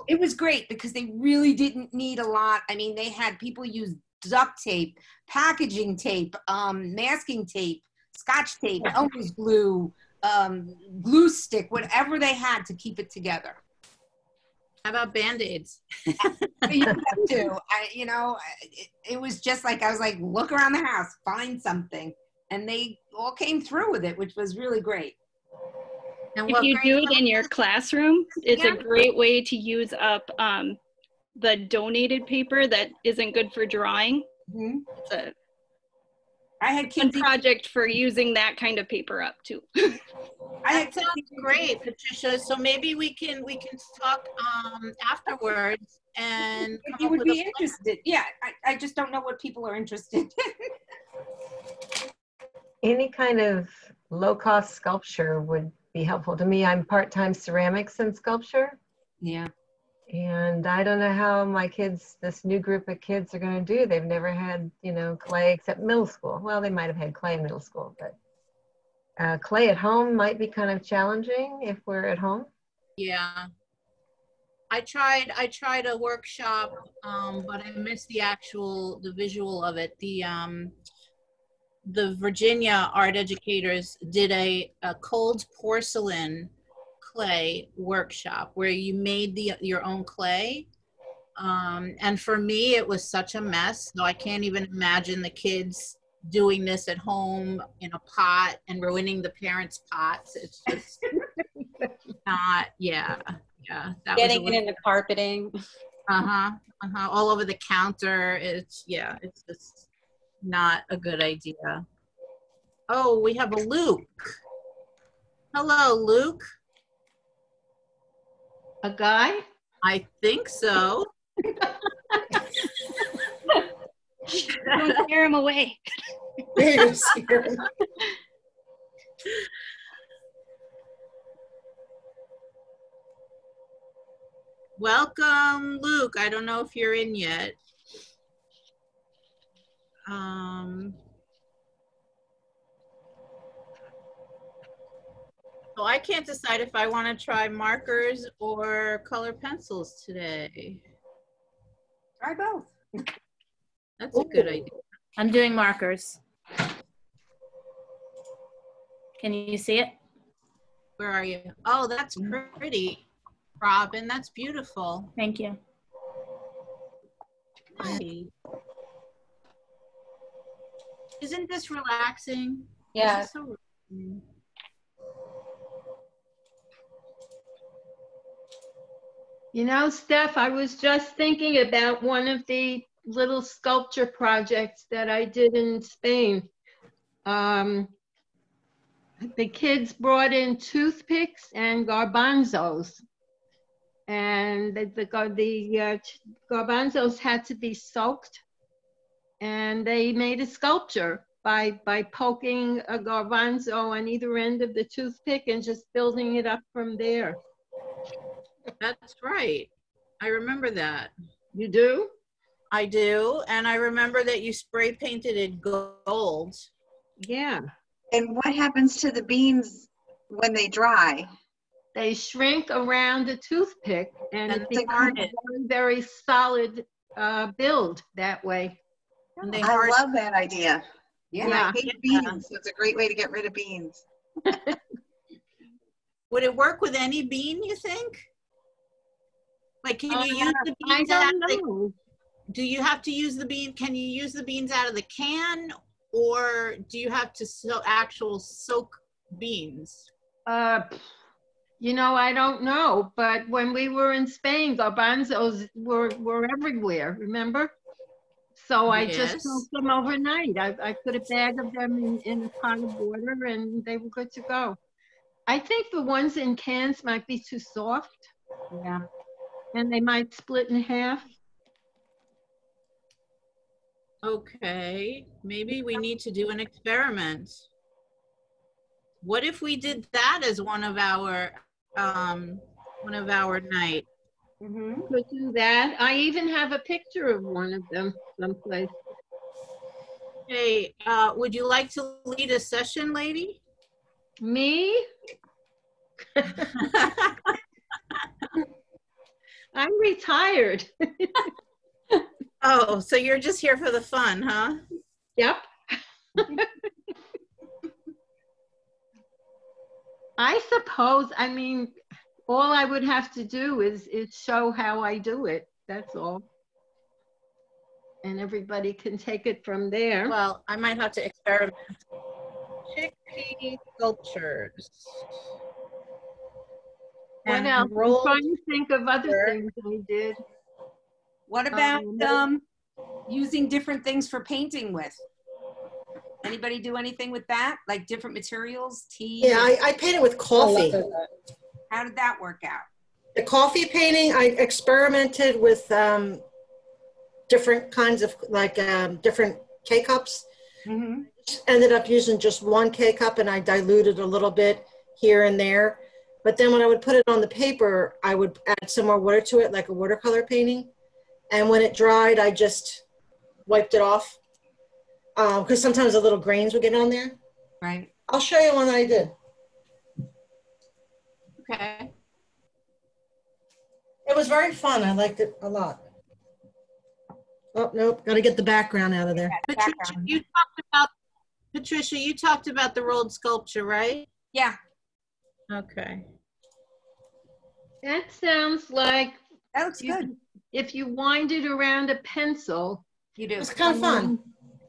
it was great because they really didn't need a lot. I mean, they had people use duct tape, packaging tape, um, masking tape, scotch tape, Elmer's glue, um, glue stick, whatever they had to keep it together. How about band-aids? [laughs] [laughs] you have to. I, you know, it, it was just like I was like, look around the house, find something, and they all came through with it, which was really great. And If what you do it in your classroom, it's Yeah. a great way to use up um, the donated paper that isn't good for drawing. Mhm. It's a I had fun kids. project for using that kind of paper up too. [laughs] I had That sounds great, Patricia. So maybe we can we can talk um afterwards and come you up would with be a interested. Yeah, I, I just don't know what people are interested. [laughs] Any kind of low-cost sculpture would be helpful to me. I'm part-time ceramics and sculpture. yeah. And I don't know how my kids, this new group of kids are going to do. They've never had, you know, clay except middle school. Well, they might have had clay in middle school, but uh, clay at home might be kind of challenging if we're at home. Yeah. I tried I tried a workshop, um, but I missed the actual the visual of it. The um the Virginia art educators did a, a cold porcelain clay workshop where you made the your own clay. Um, and for me it was such a mess. So I can't even imagine the kids doing this at home in a pot and ruining the parents' pots. It's just [laughs] not yeah yeah that Getting it in the carpeting. uh-huh uh-huh all over the counter it's yeah it's just not a good idea. Oh we have a luke. Hello luke. A guy? i think so. Don't scare him away. [laughs] Welcome luke. I don't know if you're in yet um so i can't decide if i want to try markers or color pencils today Try both. that's a good idea I'm doing markers. Can you see it? Where are you? Oh, that's pretty, Robin. That's beautiful. Thank you. Nice. Isn't this relaxing? Yeah. This is so relaxing. You know, Steph, I was just thinking about one of the little sculpture projects that I did in Spain. Um, the kids brought in toothpicks and garbanzos. And the, the, the uh, garbanzos had to be soaked. And they made a sculpture by, by poking a garbanzo on either end of the toothpick and just building it up from there. That's right. I remember that. You do? I do. And I remember that you spray painted it gold. Yeah. And what happens to the beans when they dry? They shrink around a toothpick and And it they becomes a very, very solid uh, build that way. And they I hard- love that idea. Yeah. And I Yeah. hate beans, so it's a great way to get rid of beans. [laughs] Would it work with any bean, you think? Like, can you use the Uh, I beans out don't of the, know. do you have to use the bean, can you use the beans out of the can? Or do you have to so, actual soak beans? Uh, you know, I don't know, but when we were in Spain, garbanzos were, were everywhere, remember? So I just Yes. them overnight. I, I put a bag of them in, in a pot of water and they were good to go. I think the ones in cans might be too soft Yeah. and they might split in half. Okay, maybe we need to do an experiment. What if we did that as one of our, um, one of our night? Mm-hmm. Could do that. I even have a picture of one of them someplace. Hey, uh, would you like to lead a session, lady? Me? [laughs] I'm retired. [laughs] Oh, so you're just here for the fun, huh? Yep. [laughs] I suppose, I mean, all I would have to do is, is show how I do it. That's all. And everybody can take it from there. Well, I might have to experiment. Chickpea sculptures. What else? I'm rolled trying to think of other sugar. things I did. What about Um, um, using different things for painting with? Anybody do anything with that? Like different materials, tea? Yeah, I, I painted with coffee. How did that work out? The coffee painting, I experimented with um, different kinds of, like, um, different K-cups. Mm-hmm. Ended up using just one K-cup and I diluted a little bit here and there. But then when I would put it on the paper, I would add some more water to it, like a watercolor painting. And when it dried, I just wiped it off. Because sometimes the little grains would get on there. Right. I'll show you one that I did. Okay. It was very fun. I liked it a lot. Oh, nope. Got to get the background out of there. Patricia, you talked about, Patricia, you talked about the rolled sculpture, right? Yeah. Okay. That sounds like. That looks you- good. If you wind it around a pencil. You do. It's kind of fun.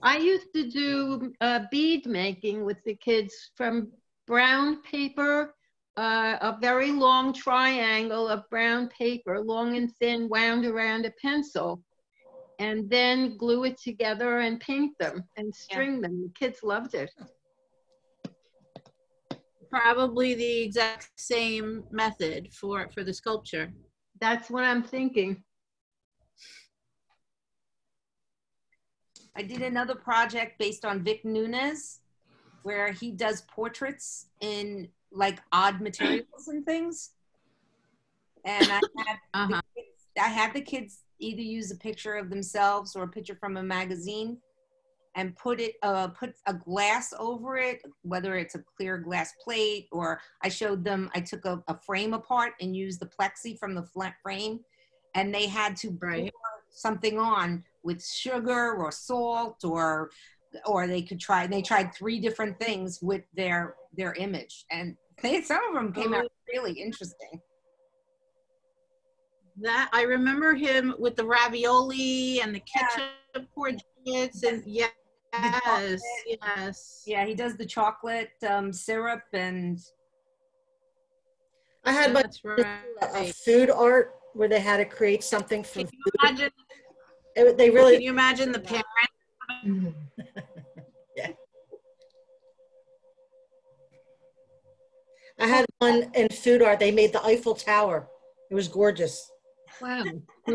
I used to do uh, bead making with the kids from brown paper, uh, a very long triangle of brown paper, long and thin, wound around a pencil, and then glue it together and paint them and string them. The kids loved it. Probably the exact same method for, for the sculpture. That's what I'm thinking. I did another project based on Vik Muniz, where he does portraits in like odd materials and things. And I had Uh-huh. the kids, I had the kids either use a picture of themselves or a picture from a magazine, and put it uh, put a glass over it, whether it's a clear glass plate or I showed them. I took a, a frame apart and used the plexi from the flat frame, and they had to pour something on with sugar or salt or or they could try they tried three different things with their their image and they, some of them came out really interesting. That, I remember him with the ravioli and the ketchup portraits and yes, yes. yeah he does the chocolate um, syrup and I had my That's a food art where they had to create something from food. Imagine, It- they really can you imagine the parents? [laughs] I had one in food art. They made the Eiffel Tower. It was gorgeous. Wow. [laughs]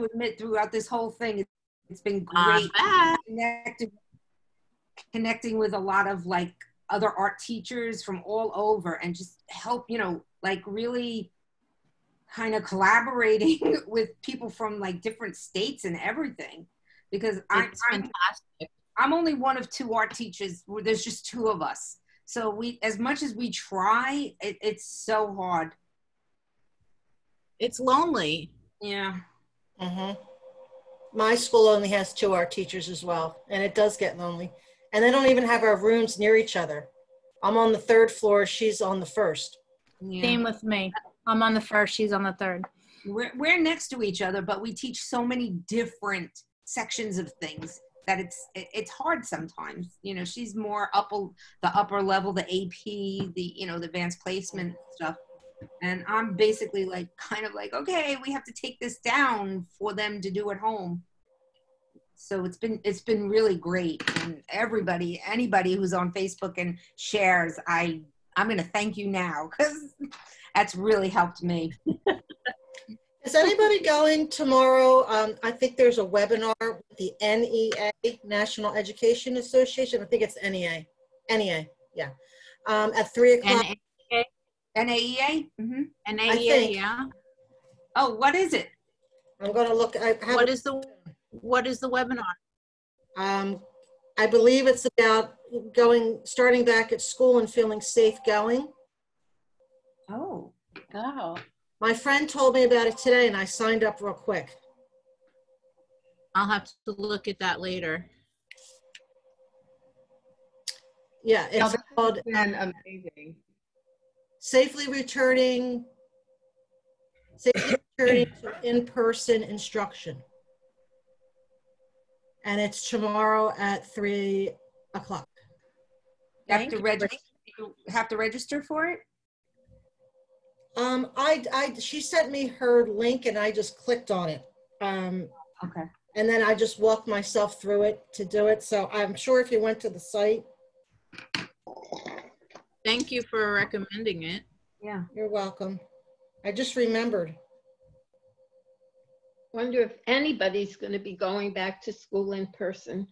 to admit, throughout this whole thing, it's been great connecting, connecting with a lot of like other art teachers from all over and just help, you know, like really kind of collaborating [laughs] with people from like different states and everything. Because I, It's I'm, fantastic. I'm only one of two art teachers. Where there's just two of us. So we, as much as we try, it, it's so hard. It's lonely. Yeah. Hmm My school only has two art teachers as well, and it does get lonely. And they don't even have our rooms near each other. I'm on the third floor, she's on the first. Same with me. I'm on the first, she's on the third. We're, we're next to each other, but we teach so many different sections of things that it's it, it's hard sometimes. You know, she's more upper the upper level, the AP, the you know the advanced placement stuff, and I'm basically like [laughs] kind of like okay, we have to take this down for them to do at home. So it's been it's been really great, and everybody anybody who's on Facebook and shares, I I'm gonna thank you now because [laughs] that's really helped me. [laughs] Is anybody going tomorrow? Um, I think there's a webinar with the NEA, National Education Association. I think it's NEA, NEA, yeah. Um, at three o'clock. NAEA? Mm-hmm. NAEA, yeah. Oh, what is it? I'm gonna look, I have. What it- is the, what is the webinar? Um, I believe it's about going, starting back at school and feeling safe going. Oh. Oh. My friend told me about it today and I signed up real quick. I'll have to look at that later. Yeah, it's this called has been amazing. Safely Returning, Safely Returning to In-Person Instruction. And it's tomorrow at three o'clock. You have to register. You have to register for it. Um, I, I, she sent me her link and I just clicked on it. Um, Okay. and then I just walked myself through it to do it. So I'm sure if you went to the site, Thank you for recommending it. Yeah. you're welcome. I just remembered. Wonder if anybody's going to be going back to school in person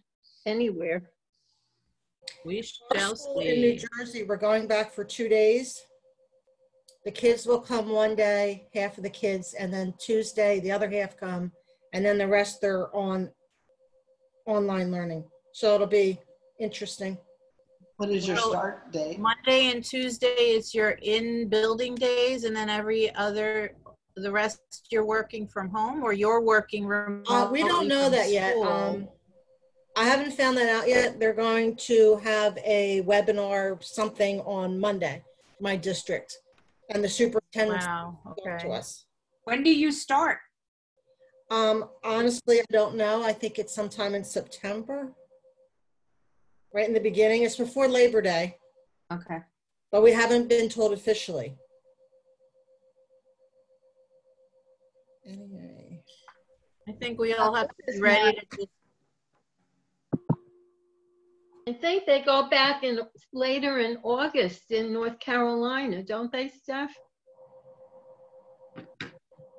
anywhere. We Our shall school in New see. Jersey, we're going back for two days. The kids will come one day, half of the kids, and then Tuesday, the other half come, and then the rest they're on online learning. So it'll be interesting. What is your Well, start day? Monday and Tuesday is your in-building days, and then every other, the rest you're working from home, or you're working remotely Uh, we don't know from that yet. Um, I haven't found that out yet. They're going to have a webinar, something on Monday, my district. And the superintendent Wow, to us. When do you start? Um, honestly, I don't know. I think it's sometime in September. Right in the beginning. It's before Labor Day, Okay. but we haven't been told officially. Anyway. I think we all have to be ready to just I think they go back in later in August in North Carolina, don't they, Steph?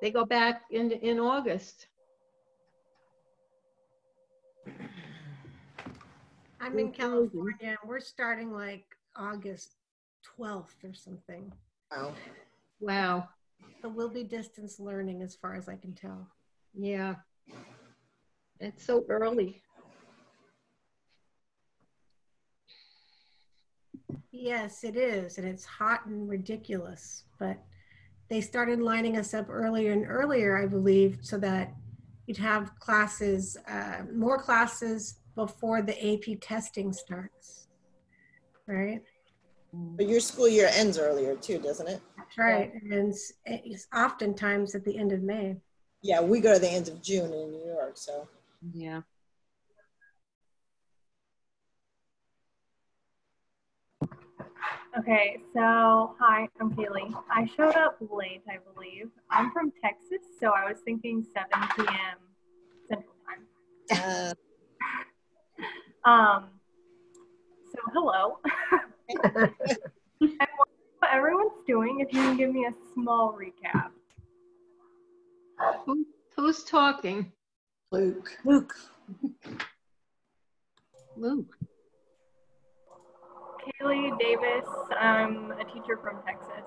They go back in, in August. I'm in California and we're starting like August 12th or something. Wow. Wow. So we'll be distance learning as far as I can tell. Yeah. It's so early. Yes, it is. And it's hot and ridiculous. But they started lining us up earlier and earlier, I believe, so that you'd have classes, uh, more classes before the AP testing starts. Right? But your school year ends earlier too, doesn't it? That's right. And it's, it's oftentimes at the end of May. Yeah, we go to the end of June in New York, so. Yeah. Okay, so hi, I'm Kaylee. I showed up late, I believe. I'm from Texas, so I was thinking 7 p.m. Central Time. Uh, um, so hello. [laughs] and what everyone's doing, if you can give me a small recap. Who, who's talking? Luke. Luke. Luke. Kaylee Davis, I'm a teacher from Texas.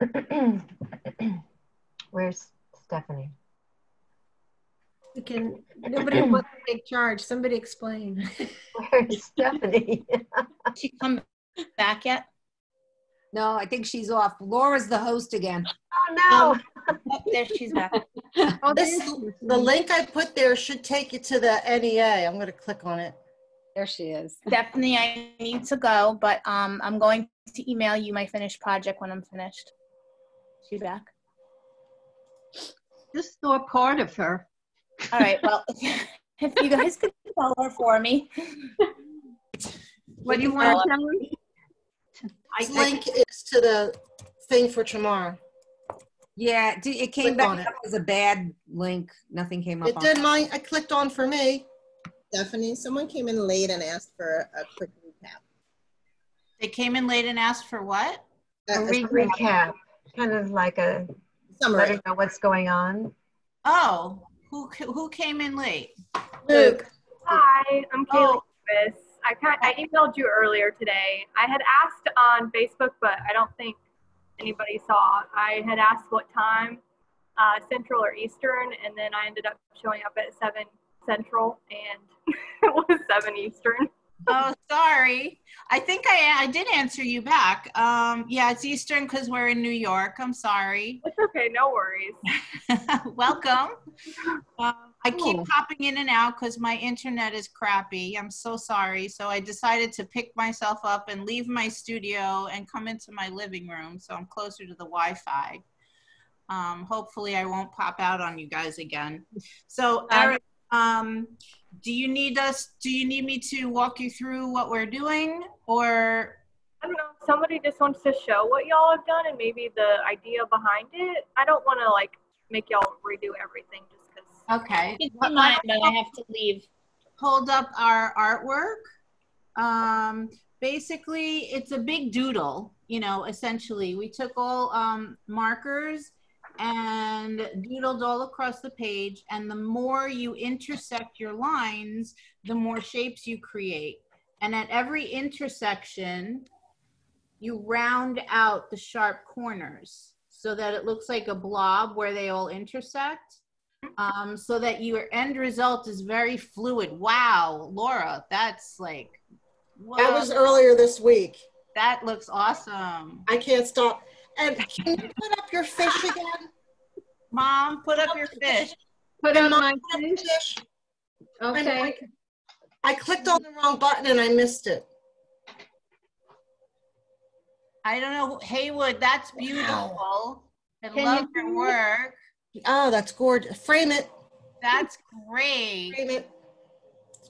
[clears throat] Where's Stefanie? We can, nobody wants to take charge. Somebody explain. Where's [laughs] Stefanie? she come back yet? No, I think she's off. Laura's the host again. Oh Oh, there she's back. [laughs] Oh, This, the link I put there should take you to the NEA. I'm gonna click on it. There she is. Stefanie, I need to go, but um, I'm going to email you my finished project when I'm finished. She's back. Just saw part of her. All right. Well, [laughs] if you guys could spell her for me. What do you want to tell me? This link is to the thing for tomorrow. Yeah, d- it came Click back on it. up as a bad link. Nothing came up. It on did mine, I clicked on for me. Stefanie, someone came in late and asked for a quick recap. They came in late and asked for what? A re- recap, kind of like a, let her know what's going on. Oh, who who came in late? Luke. Hi, I'm Kaylee Davis. I kind I emailed you earlier today. I had asked on Facebook, but I don't think anybody saw. I had asked what time, uh, Central or Eastern, and then I ended up showing up at seven Central, and [laughs] it was seven Eastern. Oh, sorry. I think I I did answer you back. Um, yeah, it's Eastern because we're in New York. I'm sorry. [laughs] It's okay, no worries. [laughs] [laughs] Welcome. Um, I keep popping in and out because my internet is crappy. I'm so sorry. So I decided to pick myself up and leave my studio and come into my living room so I'm closer to the Wi-Fi. Um, hopefully, I won't pop out on you guys again. So, Eric, um, do you need us? Do you need me to walk you through what we're doing, or I don't know. Somebody just wants to show what y'all have done and maybe the idea behind it. I don't want to like make y'all redo everything just because. Okay. Keep in mind that I have to leave. hold up our artwork. Um, basically, it's a big doodle, you know, essentially. We took all um, markers and doodled all across the page. And the more you intersect your lines, the more shapes you create. And at every intersection, you round out the sharp corners so that it looks like a blob where they all intersect um, so that your end result is very fluid. Wow, Laura, that's like That was earlier this week. that looks awesome. I can't stop. And can you put up your fish again? Mom, put up your fish. Put And up my put up your fish. Okay. like- I clicked on the wrong button and I missed it. I don't know, Haywood, that's beautiful. I Can love you your do it? work. Oh, that's gorgeous. Frame it. That's great. Frame it.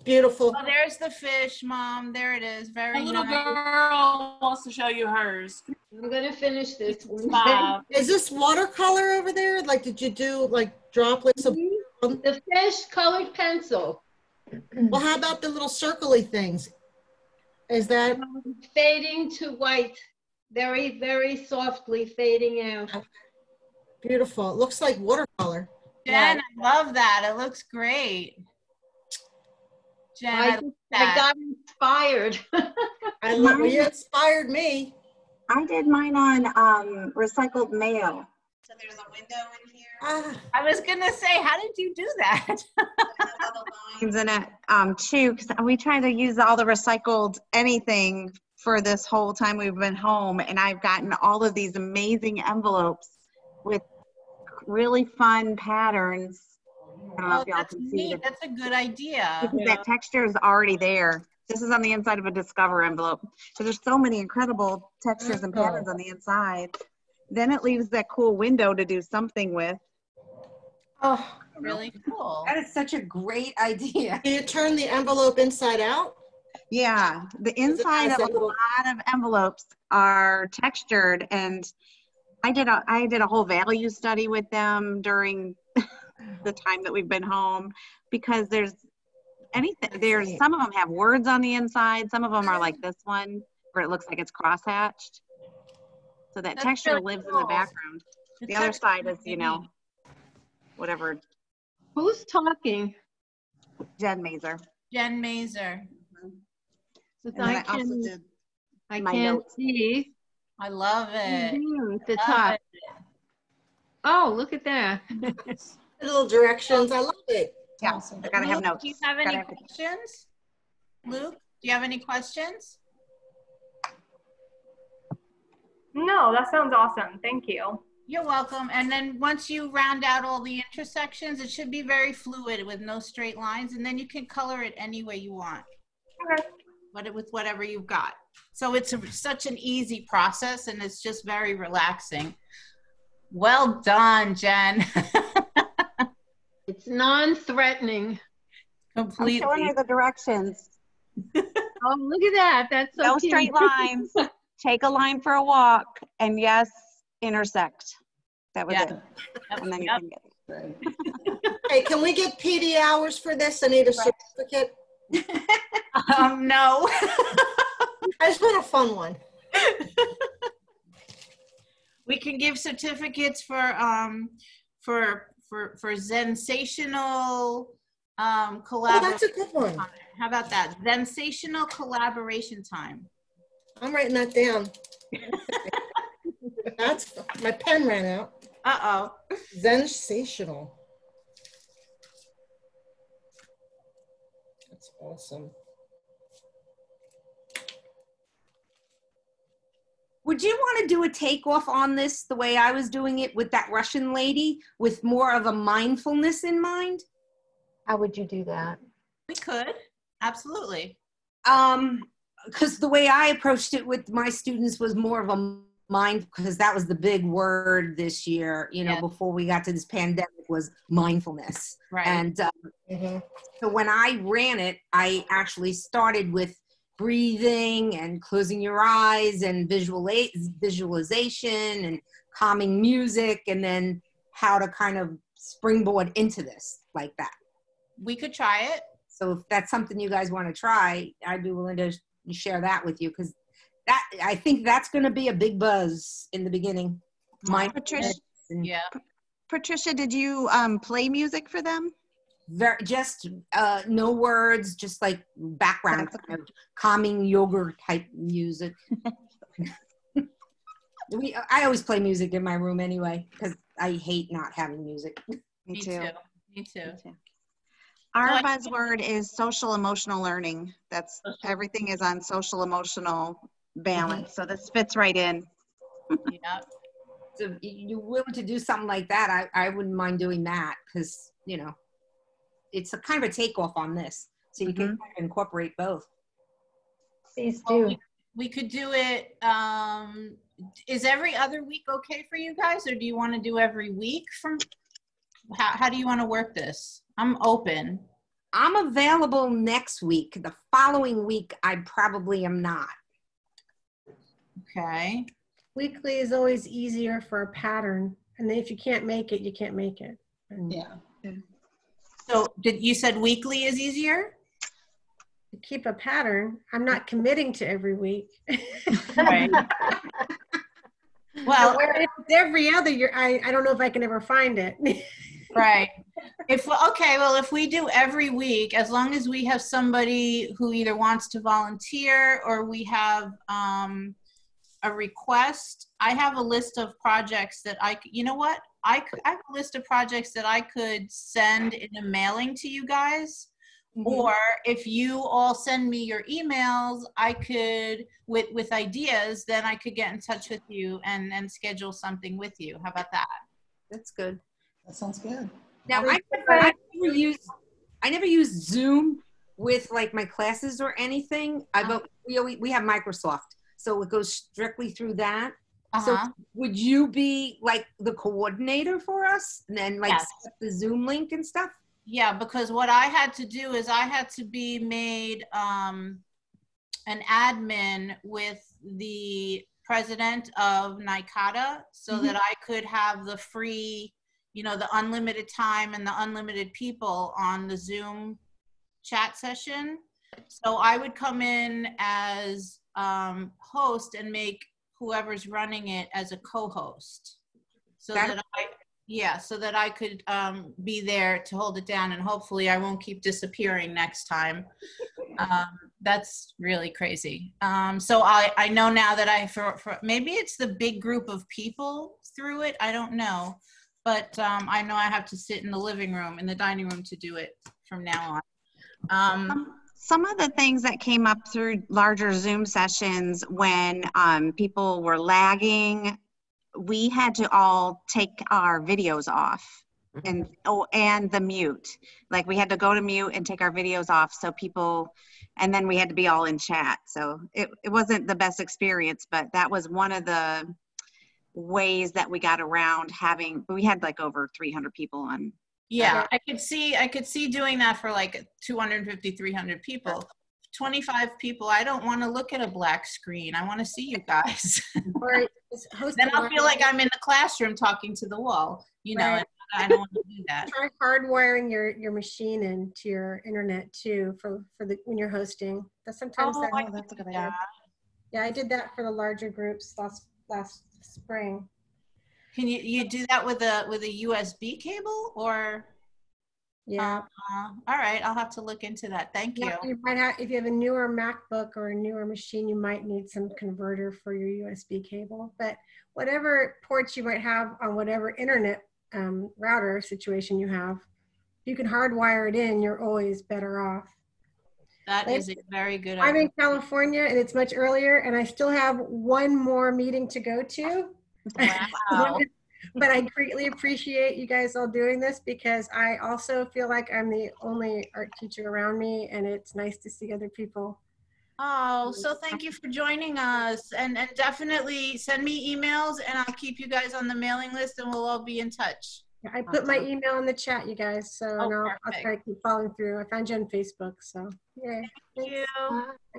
It's beautiful. Oh, there's the fish, Mom. There it is. Very A little nice. girl wants to show you hers. I'm gonna finish this one. [laughs] Is this watercolor over there? Like, did you do like droplets of? Mm-hmm. The fish colored pencil. Well, how about the little circly things? Is that um, Fading to white. Very, very softly fading out. beautiful? It looks like watercolor. Jen, I love that. It looks great. Jen, I, I, I got inspired. [laughs] I love you. Inspired me. I did mine on um, recycled mail. So there's a window in here. Ah, I was gonna say, how did you do that? [laughs] Lines in it um, too, because we try to use all the recycled anything for this whole time we've been home, and I've gotten all of these amazing envelopes with really fun patterns. I don't know Oh, if y'all that's can see neat. That's a good idea. Because that texture is already there. This is on the inside of a Discover envelope. So there's so many incredible textures and patterns oh. on the inside. Then it leaves that cool window to do something with. Oh, really cool. That is such a great [laughs] idea. do you turn the envelope inside out? Yeah, the inside of a little- lot of envelopes are textured and I did a, I did a whole value study with them during [laughs] the time that we've been home because there's anything, there's, some of them have words on the inside, some of them are like [laughs] this one where it looks like it's crosshatched. So that That's texture really lives in the background. The The other side is you know, whatever, Who's talking? Jen Mazer. Jen Mazer. And then I also can, did I can't notes. see. I love it. Mhm, at The Love top. it. Oh, look at that. [laughs] Little directions. I love it. Yeah, I gotta have Luke, notes. Do you have Gotta any have- questions? Luke, do you have any questions? No, that sounds awesome. Thank you. You're welcome. And then once you round out all the intersections, it should be very fluid with no straight lines, and then you can color it any way you want. Okay. But it, with whatever you've got. So it's a, such an easy process, and it's just very relaxing. Well done, Jen. [laughs] It's non-threatening. I'm Completely. showing her the directions. [laughs] Oh, look at that. That's so No cute. straight lines. [laughs] Take a line for a walk and yes, intersect. That was Yeah. it. And then you can get it. Hey, can we get PD hours for this? I need a certificate. [laughs] Um, no. I just want a fun one. we can give certificates for um for for for sensational um Oh, collaboration. that's a good one. How about that? Sensational collaboration time. I'm writing that down. [laughs] That's, my pen ran out. Uh oh. Sensational. That's awesome. Would you want to do a takeoff on this the way I was doing it with that Russian lady with more of a mindfulness in mind? How would you do that? We could absolutely. Um, because the way I approached it with my students was more of a mind, because that was the big word this year, you know, Yeah. before we got to this pandemic was mindfulness. Right. And um, Mhm. so when I ran it, I actually started with breathing and closing your eyes and visualize, visualization and calming music, and then how to kind of springboard into this like that. We could try it. So if that's something you guys want to try, I'd be willing to share that with you because that I think that's going to be a big buzz in the beginning. My Patricia, Yeah. Patricia, did you um, play music for them? Ver- just uh, no words, just like background kind of calming yoga type music. we I always play music in my room anyway because I hate not having music. [laughs] Me Me too. too. Me too. Our So I- buzzword is social emotional learning. That's everything is on social emotional balance. So this fits right in. [laughs] Yeah. So if you're willing to do something like that, I, I wouldn't mind doing that because, you know, it's a kind of a takeoff on this. So you can kind of incorporate both. Please Well, do. we, we could do it. Um, is every other week okay for you guys, or do you want to do every week? From how, how do you want to work this? I'm open. I'm available next week. The following week, I probably am not. Okay. Weekly is always easier for a pattern. And then if you can't make it, you can't make it. Yeah. So did you said weekly is easier? To keep a pattern, I'm not committing to every week. Right. [laughs] well, Where it's every other year, I, I don't know if I can ever find it. [laughs] right. If okay, well, if we do every week, as long as we have somebody who either wants to volunteer or we have um, a request, I have a list of projects that I. You know what? I could, I have a list of projects that I could send in a mailing to you guys. Mm-hmm. Or if you all send me your emails, I could with with ideas. Then I could get in touch with you and and schedule something with you. How about that? That's good. That sounds good. Now, I never, I never use I never use Zoom with like my classes or anything. I oh. but we always, we have Microsoft, so it goes strictly through that. So Uh-huh. would you be like the coordinator for us, and then like Yes. set the Zoom link and stuff? Yeah, because what I had to do is I had to be made um, an admin with the president of NYCATA so Mhm. that I could have the free, you know, the unlimited time and the unlimited people on the Zoom chat session. So I would come in as um, host and make whoever's running it as a co-host. So That- that I, yeah, so that I could um, be there to hold it down and hopefully I won't keep disappearing next time. [laughs] Um, that's really crazy. Um, so I, I know now that I, for, for, maybe it's the big group of people through it. I don't know. But um, I know I have to sit in the living room, in the dining room to do it from now on. Some of the things that came up through larger Zoom sessions when um, people were lagging, we had to all take our videos off and oh and the mute. Like we had to go to mute and take our videos off so people and then we had to be all in chat. So it, it wasn't the best experience but that was one of the ways that we got around having we had like over 300 people on Yeah, I could see, I could see doing that for like 250, 300 people. 25 people, I don't want to look at a black screen. I want to see you guys. [laughs] Or then I'll feel like I'm in the classroom talking to the wall, you know, Right. and I don't want to do that. [laughs] Try hardwiring your, your machine into your internet too for, for the, when you're hosting. That sometimes Oh, that, I that's a good idea. Yeah, I did that for the larger groups last, last spring. Can you, you do that with a, with a USB cable or? Yeah. Uh, all right, I'll have to look into that. Thank you. Yeah, You might have, if you have a newer MacBook or a newer machine, you might need some converter for your USB cable. But whatever ports you might have on whatever internet um, router situation you have, you can hardwire it in, you're always better off. That is a very good I'm idea. in California and it's much earlier, and I still have one more meeting to go to. Wow. [laughs] but I greatly appreciate you guys all doing this because I also feel like I'm the only art teacher around me, and it's nice to see other people. Oh, so thank you for joining us and, and definitely send me emails and I'll keep you guys on the mailing list and we'll all be in touch. I put my email in the chat, you guys, so Oh, and I'll, I'll try to keep following through. I found you on Facebook, so yay. Thank you.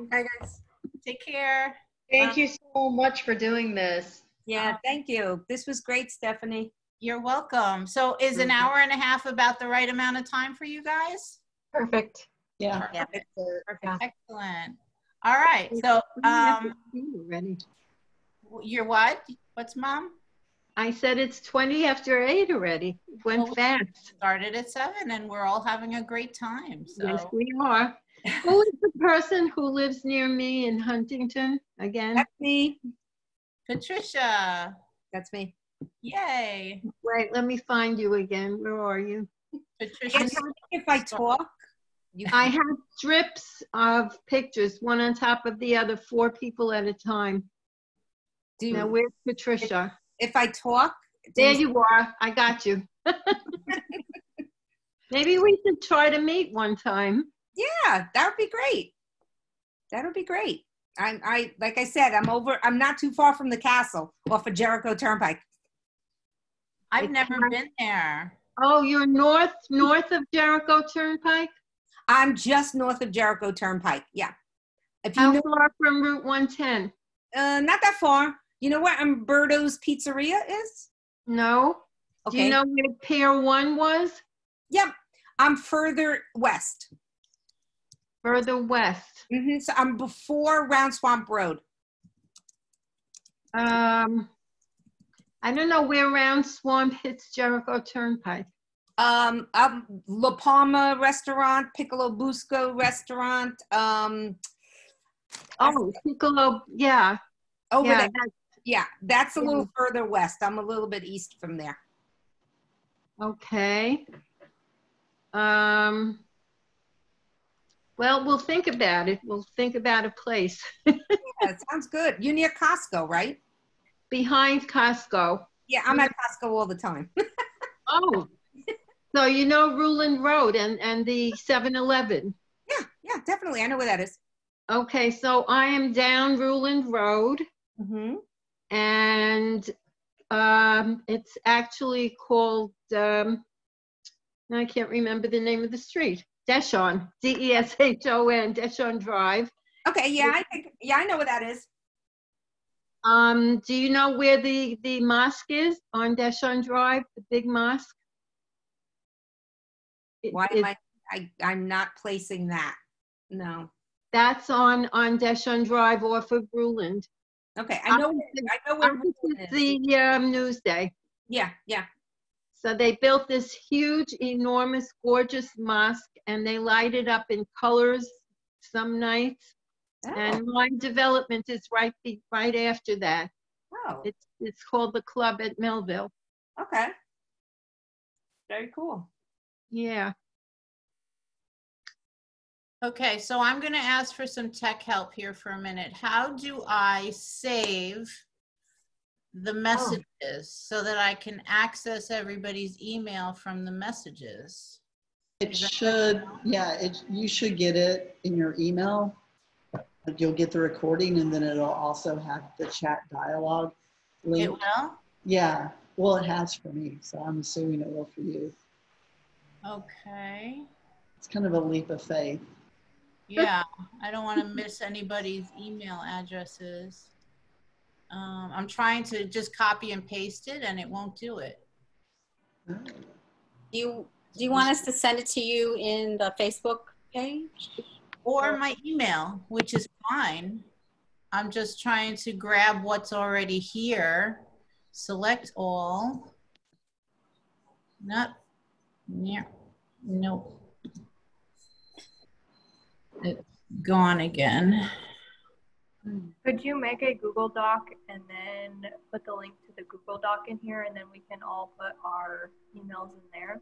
Bye, guys. Take care. Thank you so much for doing this. Yeah, thank you. This was great, Stefanie. You're welcome. So is an hour and a half about the right amount of time for you guys? Perfect. Yeah. Perfect. Excellent. All right. So um Ready. you're what? What's mom? I said it's 20 after 8 already. It Went Well, fast. Started at seven and we're all having a great time. Yes, So we are. Who is the person who lives near me in Huntington again? That's me. Patricia. That's me. Yay. Wait, let me find you again. Where are you? Patricia. If I talk, you I have strips of pictures, one on top of the other, four people at a time. do. Now, where's Patricia? if I talk, There you- you are. I got you. [laughs] Maybe we should try to meet one time. yeah, that would be great. That would be great. I, I, like I said, I'm over. I'm not too far from the castle off of Jericho Turnpike. I've It's never been there. Oh, you're north, north of Jericho Turnpike? I'm just north of Jericho Turnpike. Yeah. If you How know, far from Route 110? uh, not that far. You know where Umberto's Pizzeria is? No. Okay. Do you know where Pier 1 was? Yep. I'm further west. Further west. hmm So I'm before Round Swamp Road. Um, I don't know where Round Swamp hits Jericho Turnpike. Um, um, La Palma Restaurant, Piccolo Busco Restaurant. Um, Oh, Piccolo, yeah. over Yeah, there. that- Yeah, that's a little further west. I'm a little bit east from there. Okay. Um, well, we'll think about it. We'll think about a place [laughs] Yeah, it sounds good. You're near Costco, right? behind Costco. Yeah, I'm at Costco all the time. [laughs] Oh, so you know Ruland Road and, and the 7-Eleven. yeah, yeah, definitely. I know where that is. Okay, so I am down Ruland Road Mm-hmm. and um, it's actually called, um, I can't remember the name of the street. Deshon, D-E-S-H-O-N, Deshon Drive. Okay, yeah, I think, yeah, I know what that is. Um, do you know where the, the mosque is on Deshon Drive, the big mosque? It- Why am I, I, I'm not placing that. No. That's on, on Deshon Drive off of Bruland. Okay, I know, where- I know where Brooklyn is. The, um, Newsday. Yeah, yeah. So they built this huge, enormous, gorgeous mosque and they light it up in colors some nights. And oh. my development is right, be- right after that. Oh, It's, it's called the Club at Melville. okay. Very cool. Yeah. Okay, so I'm going to ask for some tech help here for a minute. How do I save the oh. messages so that I can access everybody's email from the messages? It should, yeah, it, you should get it in your email. You'll get the recording and then it'll also have the chat dialogue It link. will? Yeah, well, it has for me, so I'm assuming it will for you. Okay. It's kind of a leap of faith. Yeah, I don't want to miss anybody's email addresses. Um, I'm trying to just copy and paste it and it won't do it. Do you, do you want us to send it to you in the Facebook page? Or my email, which is fine. I'm just trying to grab what's already here, select all. Not, yeah, nope. It's gone again. Hmm. Could you make a Google Doc and then put the link to the Google Doc in here and then we can all put our emails in there?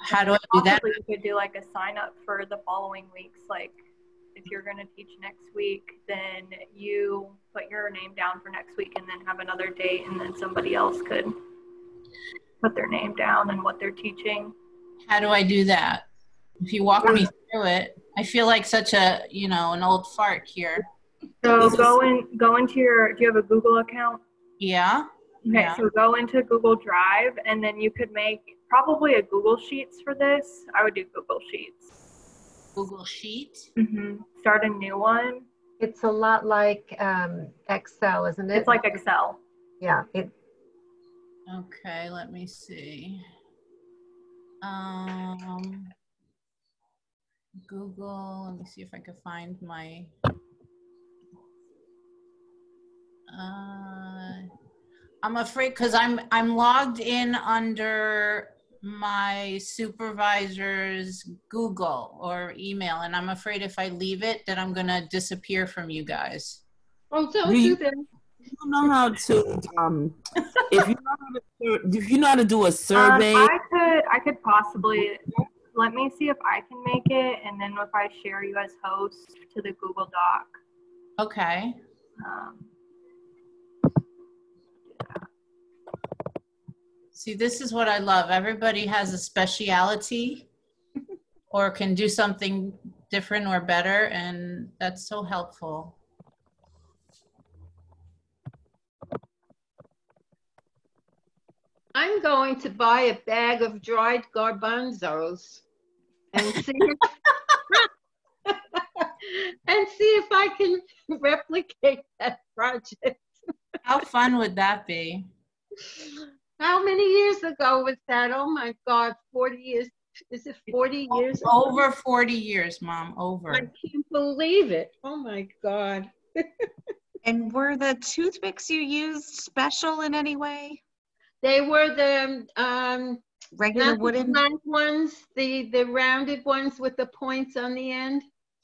How do I do that? We could do like a sign up for the following weeks, like if you're gonna teach next week, then you put your name down for next week and then have another date and then somebody else could put their name down and what they're teaching. How do I do that? If you walk me through it, I feel like such a, you know, an old fart here. So go in, go into your, do you have a Google account? Yeah? Okay, Yeah. so go into Google Drive and then you could make probably a Google Sheets for this. I would do Google Sheets. Google Sheet? hmm Start a new one. It's a lot like um, Excel, isn't it? It's like Excel. Yeah, it, Okay, let me see. Um, Google, let me see if I can find my. Uh, I'm afraid because I'm I'm logged in under my supervisor's Google or email, and I'm afraid if I leave it, that I'm gonna disappear from you guys. Oh, don't Do you- that. You know how to um, if you know how to, sur- if you know how to do a Um, survey. I could I could possibly let me see if I can make it, and then if I share you as host to the Google Doc. Okay. Um, See, this is what I love. Everybody has a speciality [laughs] or can do something different or better, and that's so helpful. I'm going to buy a bag of dried garbanzos and see if, [laughs] and see if I can replicate that project. How fun would that be? How many years ago was that? Oh my God, 40 years. Is it 40 years? ago? Over 40 years, Mom, over. I can't believe it. Oh my God. [laughs] And were the toothpicks you used special in any way? They were the um, Regular not the wooden? flat ones, the the rounded ones with the points on the end.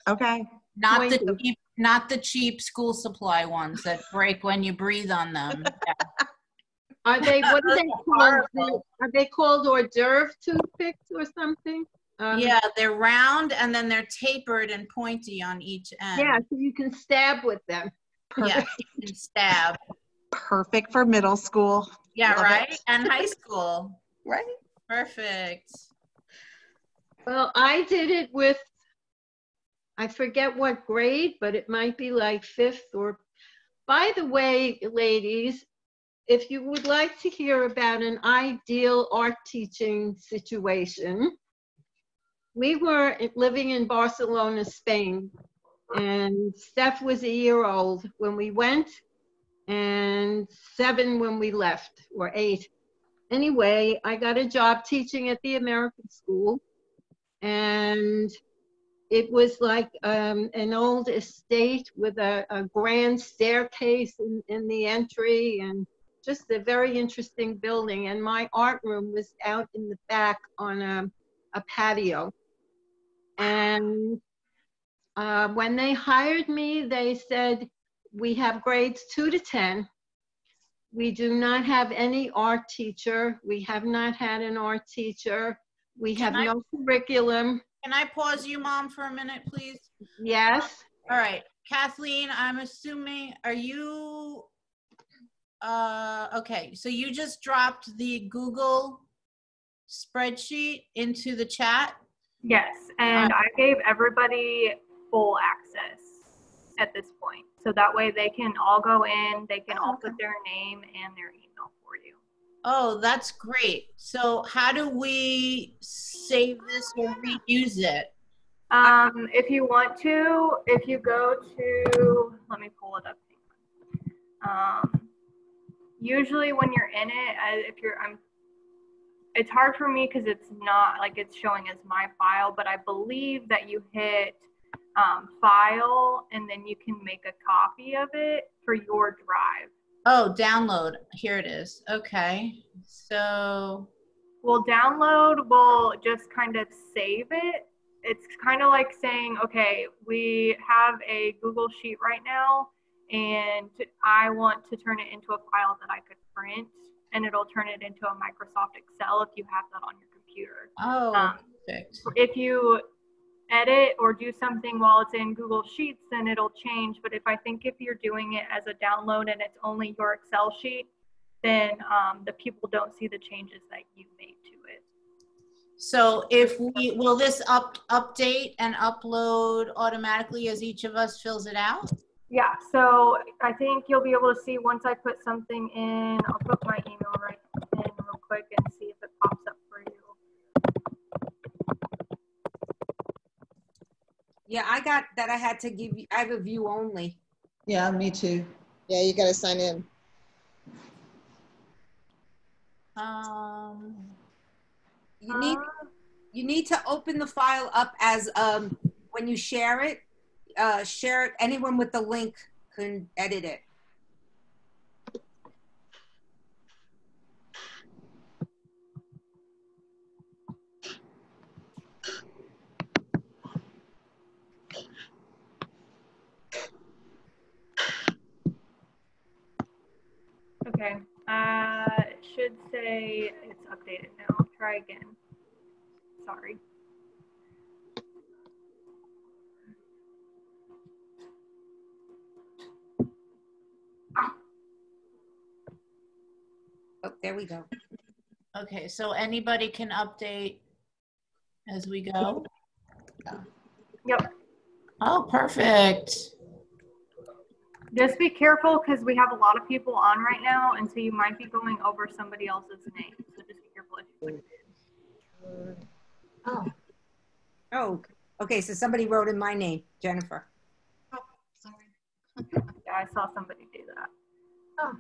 Okay. Not the Pointy. cheap, not the cheap school supply ones that break when you breathe on them. [laughs] Yeah. Are they what are they [laughs] called? Horrible. Are they called hors d'oeuvre toothpicks or something? Um, Yeah, they're round and then they're tapered and pointy on each end. Yeah, so you can stab with them. Yeah, you can stab. Perfect for middle school. Yeah, Love right? it. And high [laughs] school. Right. Perfect. Well, I did it with, I forget what grade, but it might be like fifth or, by the way, ladies, if you would like to hear about an ideal art teaching situation, we were living in Barcelona, Spain And Steph was a year old when we went and seven when we left, or eight. Anyway, I got a job teaching at the American School. And it was like um, an old estate with a, a grand staircase in, in the entry and just a very interesting building. And my art room was out in the back on a, a patio. And uh, when they hired me, they said, we have grades two to 10. We do not have any art teacher. We have not had an art teacher. We have Can I- no curriculum. Can I pause you, Mom, for a minute, please? Yes. All right, Kathleen, I'm assuming, are you, uh, okay, so you just dropped the Google spreadsheet into the chat? Yes, and I gave everybody full access at this point. So that way they can all go in, they can all put their name and their email for you. Oh, that's great. So how do we save this or reuse it? Um, if you want to, if you go to, let me pull it up. Um, usually when you're in it, I- if you're, I'm, it's hard for me because it's not like it's showing as my file, but I believe that you hit um, file and then you can make a copy of it for your drive. Oh, download. Here it is. Okay. So, Well, download we'll just kind of save it. It's kind of like saying, okay, we have a Google Sheet right now, and I want to turn it into a file that I could print, and it'll turn it into a Microsoft Excel if you have that on your computer. oh, Um, perfect. If you edit or do something while it's in Google Sheets, then it'll change. But if I think if you're doing it as a download and it's only your Excel sheet, then um, the people don't see the changes that you made to it. So if we, will this up, update and upload automatically as each of us fills it out? Yeah, so I think you'll be able to see once I put something in, I'll put my email right in real quick and see if it pops up for you. Yeah, I got that I had to give you, I have a view only. Yeah, me too. Yeah, you gotta sign in. Um, You need, you need to open the file up as, um, when you share it, uh, share it, anyone with the link can edit it. Okay, uh, it should say it's updated now. Try again. Sorry. Oh, there we go. okay, so anybody can update as we go? Yeah. Yep. Oh, perfect. Just be careful because we have a lot of people on right now, and so you might be going over somebody else's name. So just be careful if you put it in. Oh, Oh, okay, so somebody wrote in my name, Jennifer. Oh, sorry. Yeah, I saw somebody do that. Oh.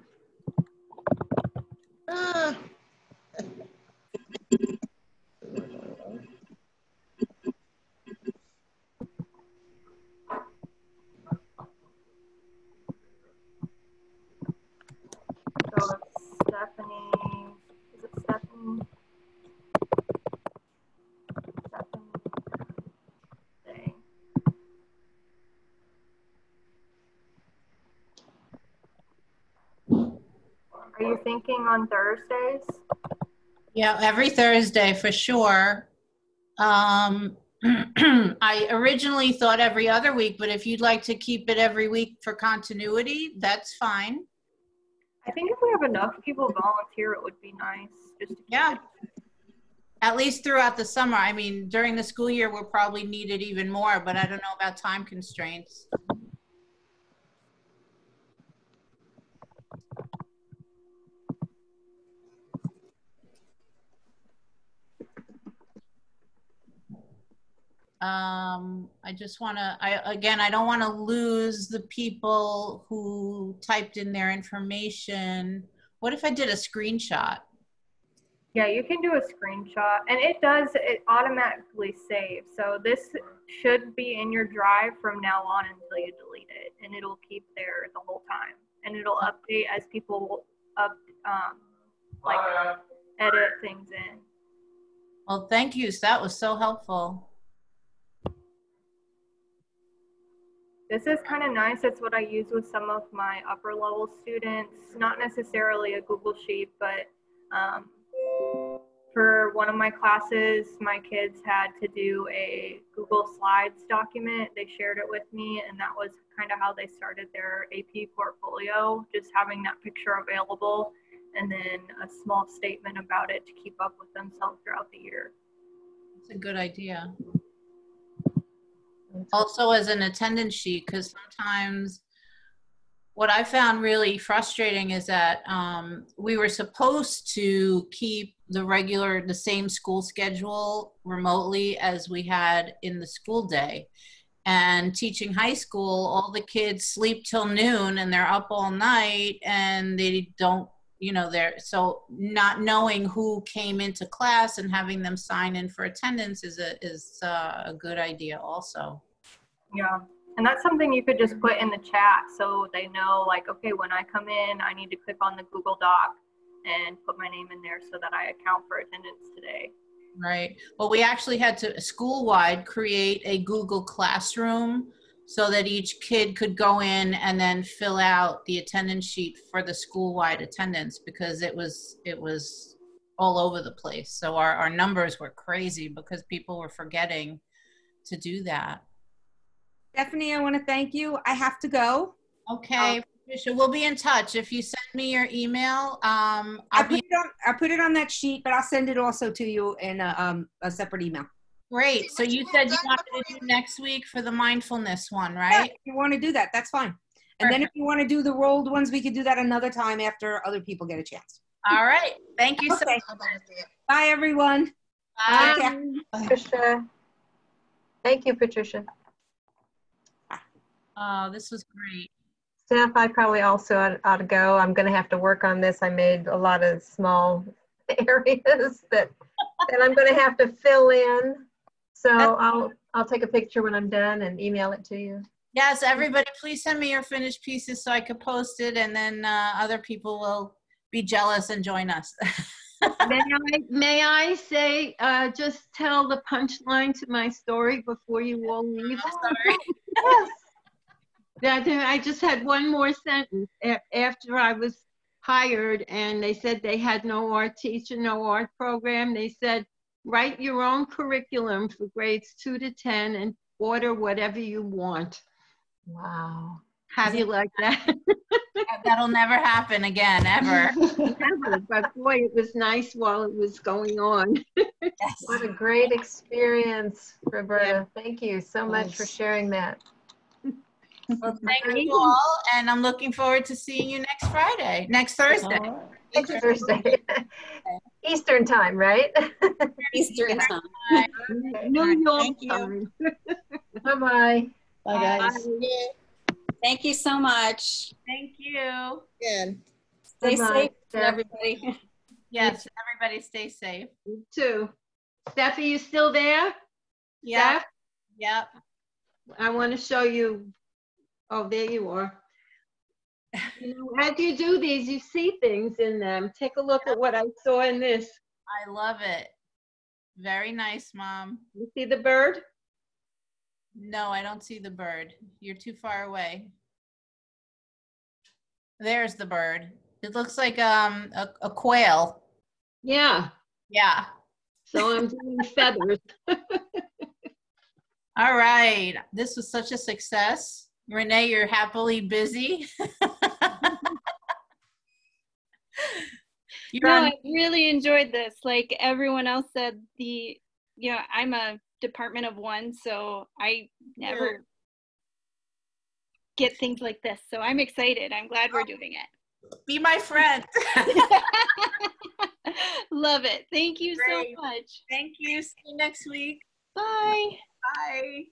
Ah. So Stefanie. Is it Stefanie? Stefanie. Are you thinking on Thursdays? Yeah, every Thursday for sure. Um, [clears throat] I originally thought every other week, but if you'd like to keep it every week for continuity, that's fine. I think if we have enough people volunteer, it would be nice. Just to Yeah. At least throughout the summer. I mean, during the school year, we'll probably need it even more, but I don't know about time constraints. Um, I just want to, I, again, I don't want to lose the people who typed in their information. What if I did a screenshot? Yeah, you can do a screenshot and it does, it automatically saves. So this should be in your drive from now on until you delete it and it'll keep there the whole time. And it'll update as people up, um, like edit things in. Well, thank you. That was so helpful. This is kind of nice. It's what I use with some of my upper level students. Not necessarily a Google Sheet, but um, for one of my classes, my kids had to do a Google Slides document. They shared it with me, and that was kind of how they started their AP portfolio, just having that picture available and then a small statement about it to keep up with themselves throughout the year. It's a good idea. Also as an attendance sheet, because sometimes what I found really frustrating is that um, we were supposed to keep the regular, the same school schedule remotely as we had in the school day. And teaching high school, all the kids sleep till noon and they're up all night and they don't you know they're so not knowing who came into class and having them sign in for attendance is a is uh, a good idea also Yeah. And that's something you could just put in the chat so they know, like, okay, when I come in, I need to click on the Google Doc and put my name in there so that I account for attendance today. right well we actually had to school-wide create a google classroom so that each kid could go in and then fill out the attendance sheet for the school-wide attendance because it was it was all over the place so our, our numbers were crazy because people were forgetting to do that Stefanie, I want to thank you. I have to go. Okay, Patricia, we'll be in touch. If you send me your email, um, I I'll put be it on. I put it on that sheet, but I'll send it also to you in a, um, a separate email. great. So you said you wanted to do next week for the mindfulness one, Yeah, right? if you want to do that, that's fine. And then if you want to do the rolled ones, we could do that another time after other people get a chance. All right. Thank you so much. Bye, everyone. Bye. Take care. Patricia. Thank you, Patricia. Oh, this was great. Steph, I probably also ought, ought to go. I'm going to have to work on this. I made a lot of small [laughs] areas that that I'm going to have to fill in. So I'll I'll take a picture when I'm done and email it to you. Yes, everybody, please send me your finished pieces so I could post it, and then uh, other people will be jealous and join us. [laughs] May I, may I say, uh, just tell the punchline to my story before you all leave? [laughs] Yes. That I just had one more sentence after I was hired and they said they had no art teacher, no art program. They said, write your own curriculum for grades two to 10 and order whatever you want. Wow. How do you like that? That'll never happen again, ever. [laughs] Never, but boy, it was nice while it was going on. Yes. What a great experience, Roberta. Thank you so much for sharing that. Well, [laughs] thank you all, and I'm looking forward to seeing you next Friday, next Thursday. [laughs] Next Thursday. [laughs] Eastern time, right? Eastern time. New York Thank you. time. Bye-bye. Bye, guys. Thank you so much. Thank you. Good. Stay Bye-bye, safe, Steph. everybody. Yes, everybody stay safe. You too. Steffi, you still there? Yeah. Steph, yep. I want to show you. Oh, there you are. [laughs] You know, as you do these, you see things in them. Take a look at what I saw in this. I love it. Very nice, Mom. You see the bird? No, I don't see the bird. You're too far away. There's the bird. It looks like um a, a quail. Yeah. Yeah. So I'm doing feathers. [laughs] All right. This was such a success. Renee, you're happily busy. [laughs] You're no, I really enjoyed this. Like everyone else said, the you know, I'm a department of one, so I never get things like this. So I'm excited. I'm glad we're doing it. Be my friend. [laughs] Love it. Thank you Great. so much. Thank you. See you next week. Bye. Bye.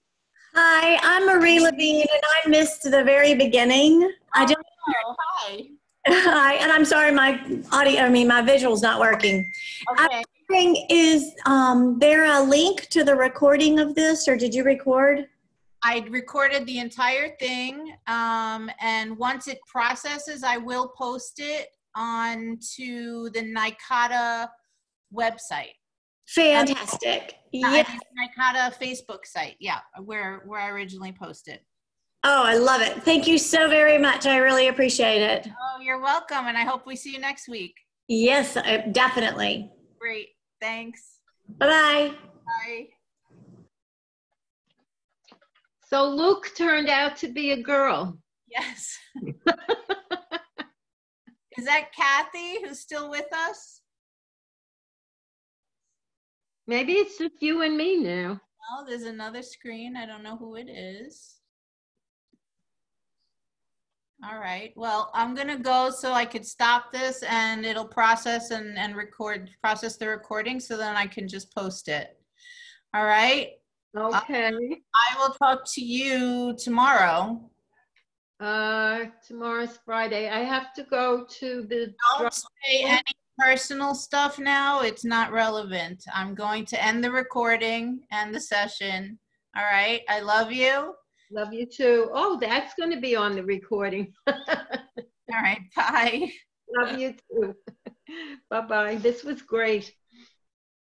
Hi, I'm Marie Levine, and I missed the very beginning. I just Oh, hi. [laughs] hi, and I'm sorry, my audio, I mean, my visual's not working. Okay. I'm is um, there a link to the recording of this, or did you record? I recorded the entire thing, um, and once it processes, I will post it onto the NYCATA website. Fantastic. Yeah. Yes. NYCATA Facebook site, yeah, where, where I originally posted. Oh, I love it. Thank you so very much. I really appreciate it. Oh, you're welcome, and I hope we see you next week. Yes, definitely. Great, thanks. Bye-bye. Bye. So Luke turned out to be a girl. Yes. [laughs] Is that Kathy who's still with us? Maybe it's just you and me now. Oh, there's another screen. I don't know who it is. All right. Well, I'm gonna go so I could stop this and it'll process and, and record, process the recording so then I can just post it. All right. Okay. I will talk to you tomorrow. Uh, tomorrow's Friday. I have to go to the. Don't say any personal stuff now. It's not relevant. I'm going to end the recording and the session. All right. I love you. Love you too. Oh, that's going to be on the recording. [laughs] All right. Bye. Love you too. [laughs] Bye bye. This was great.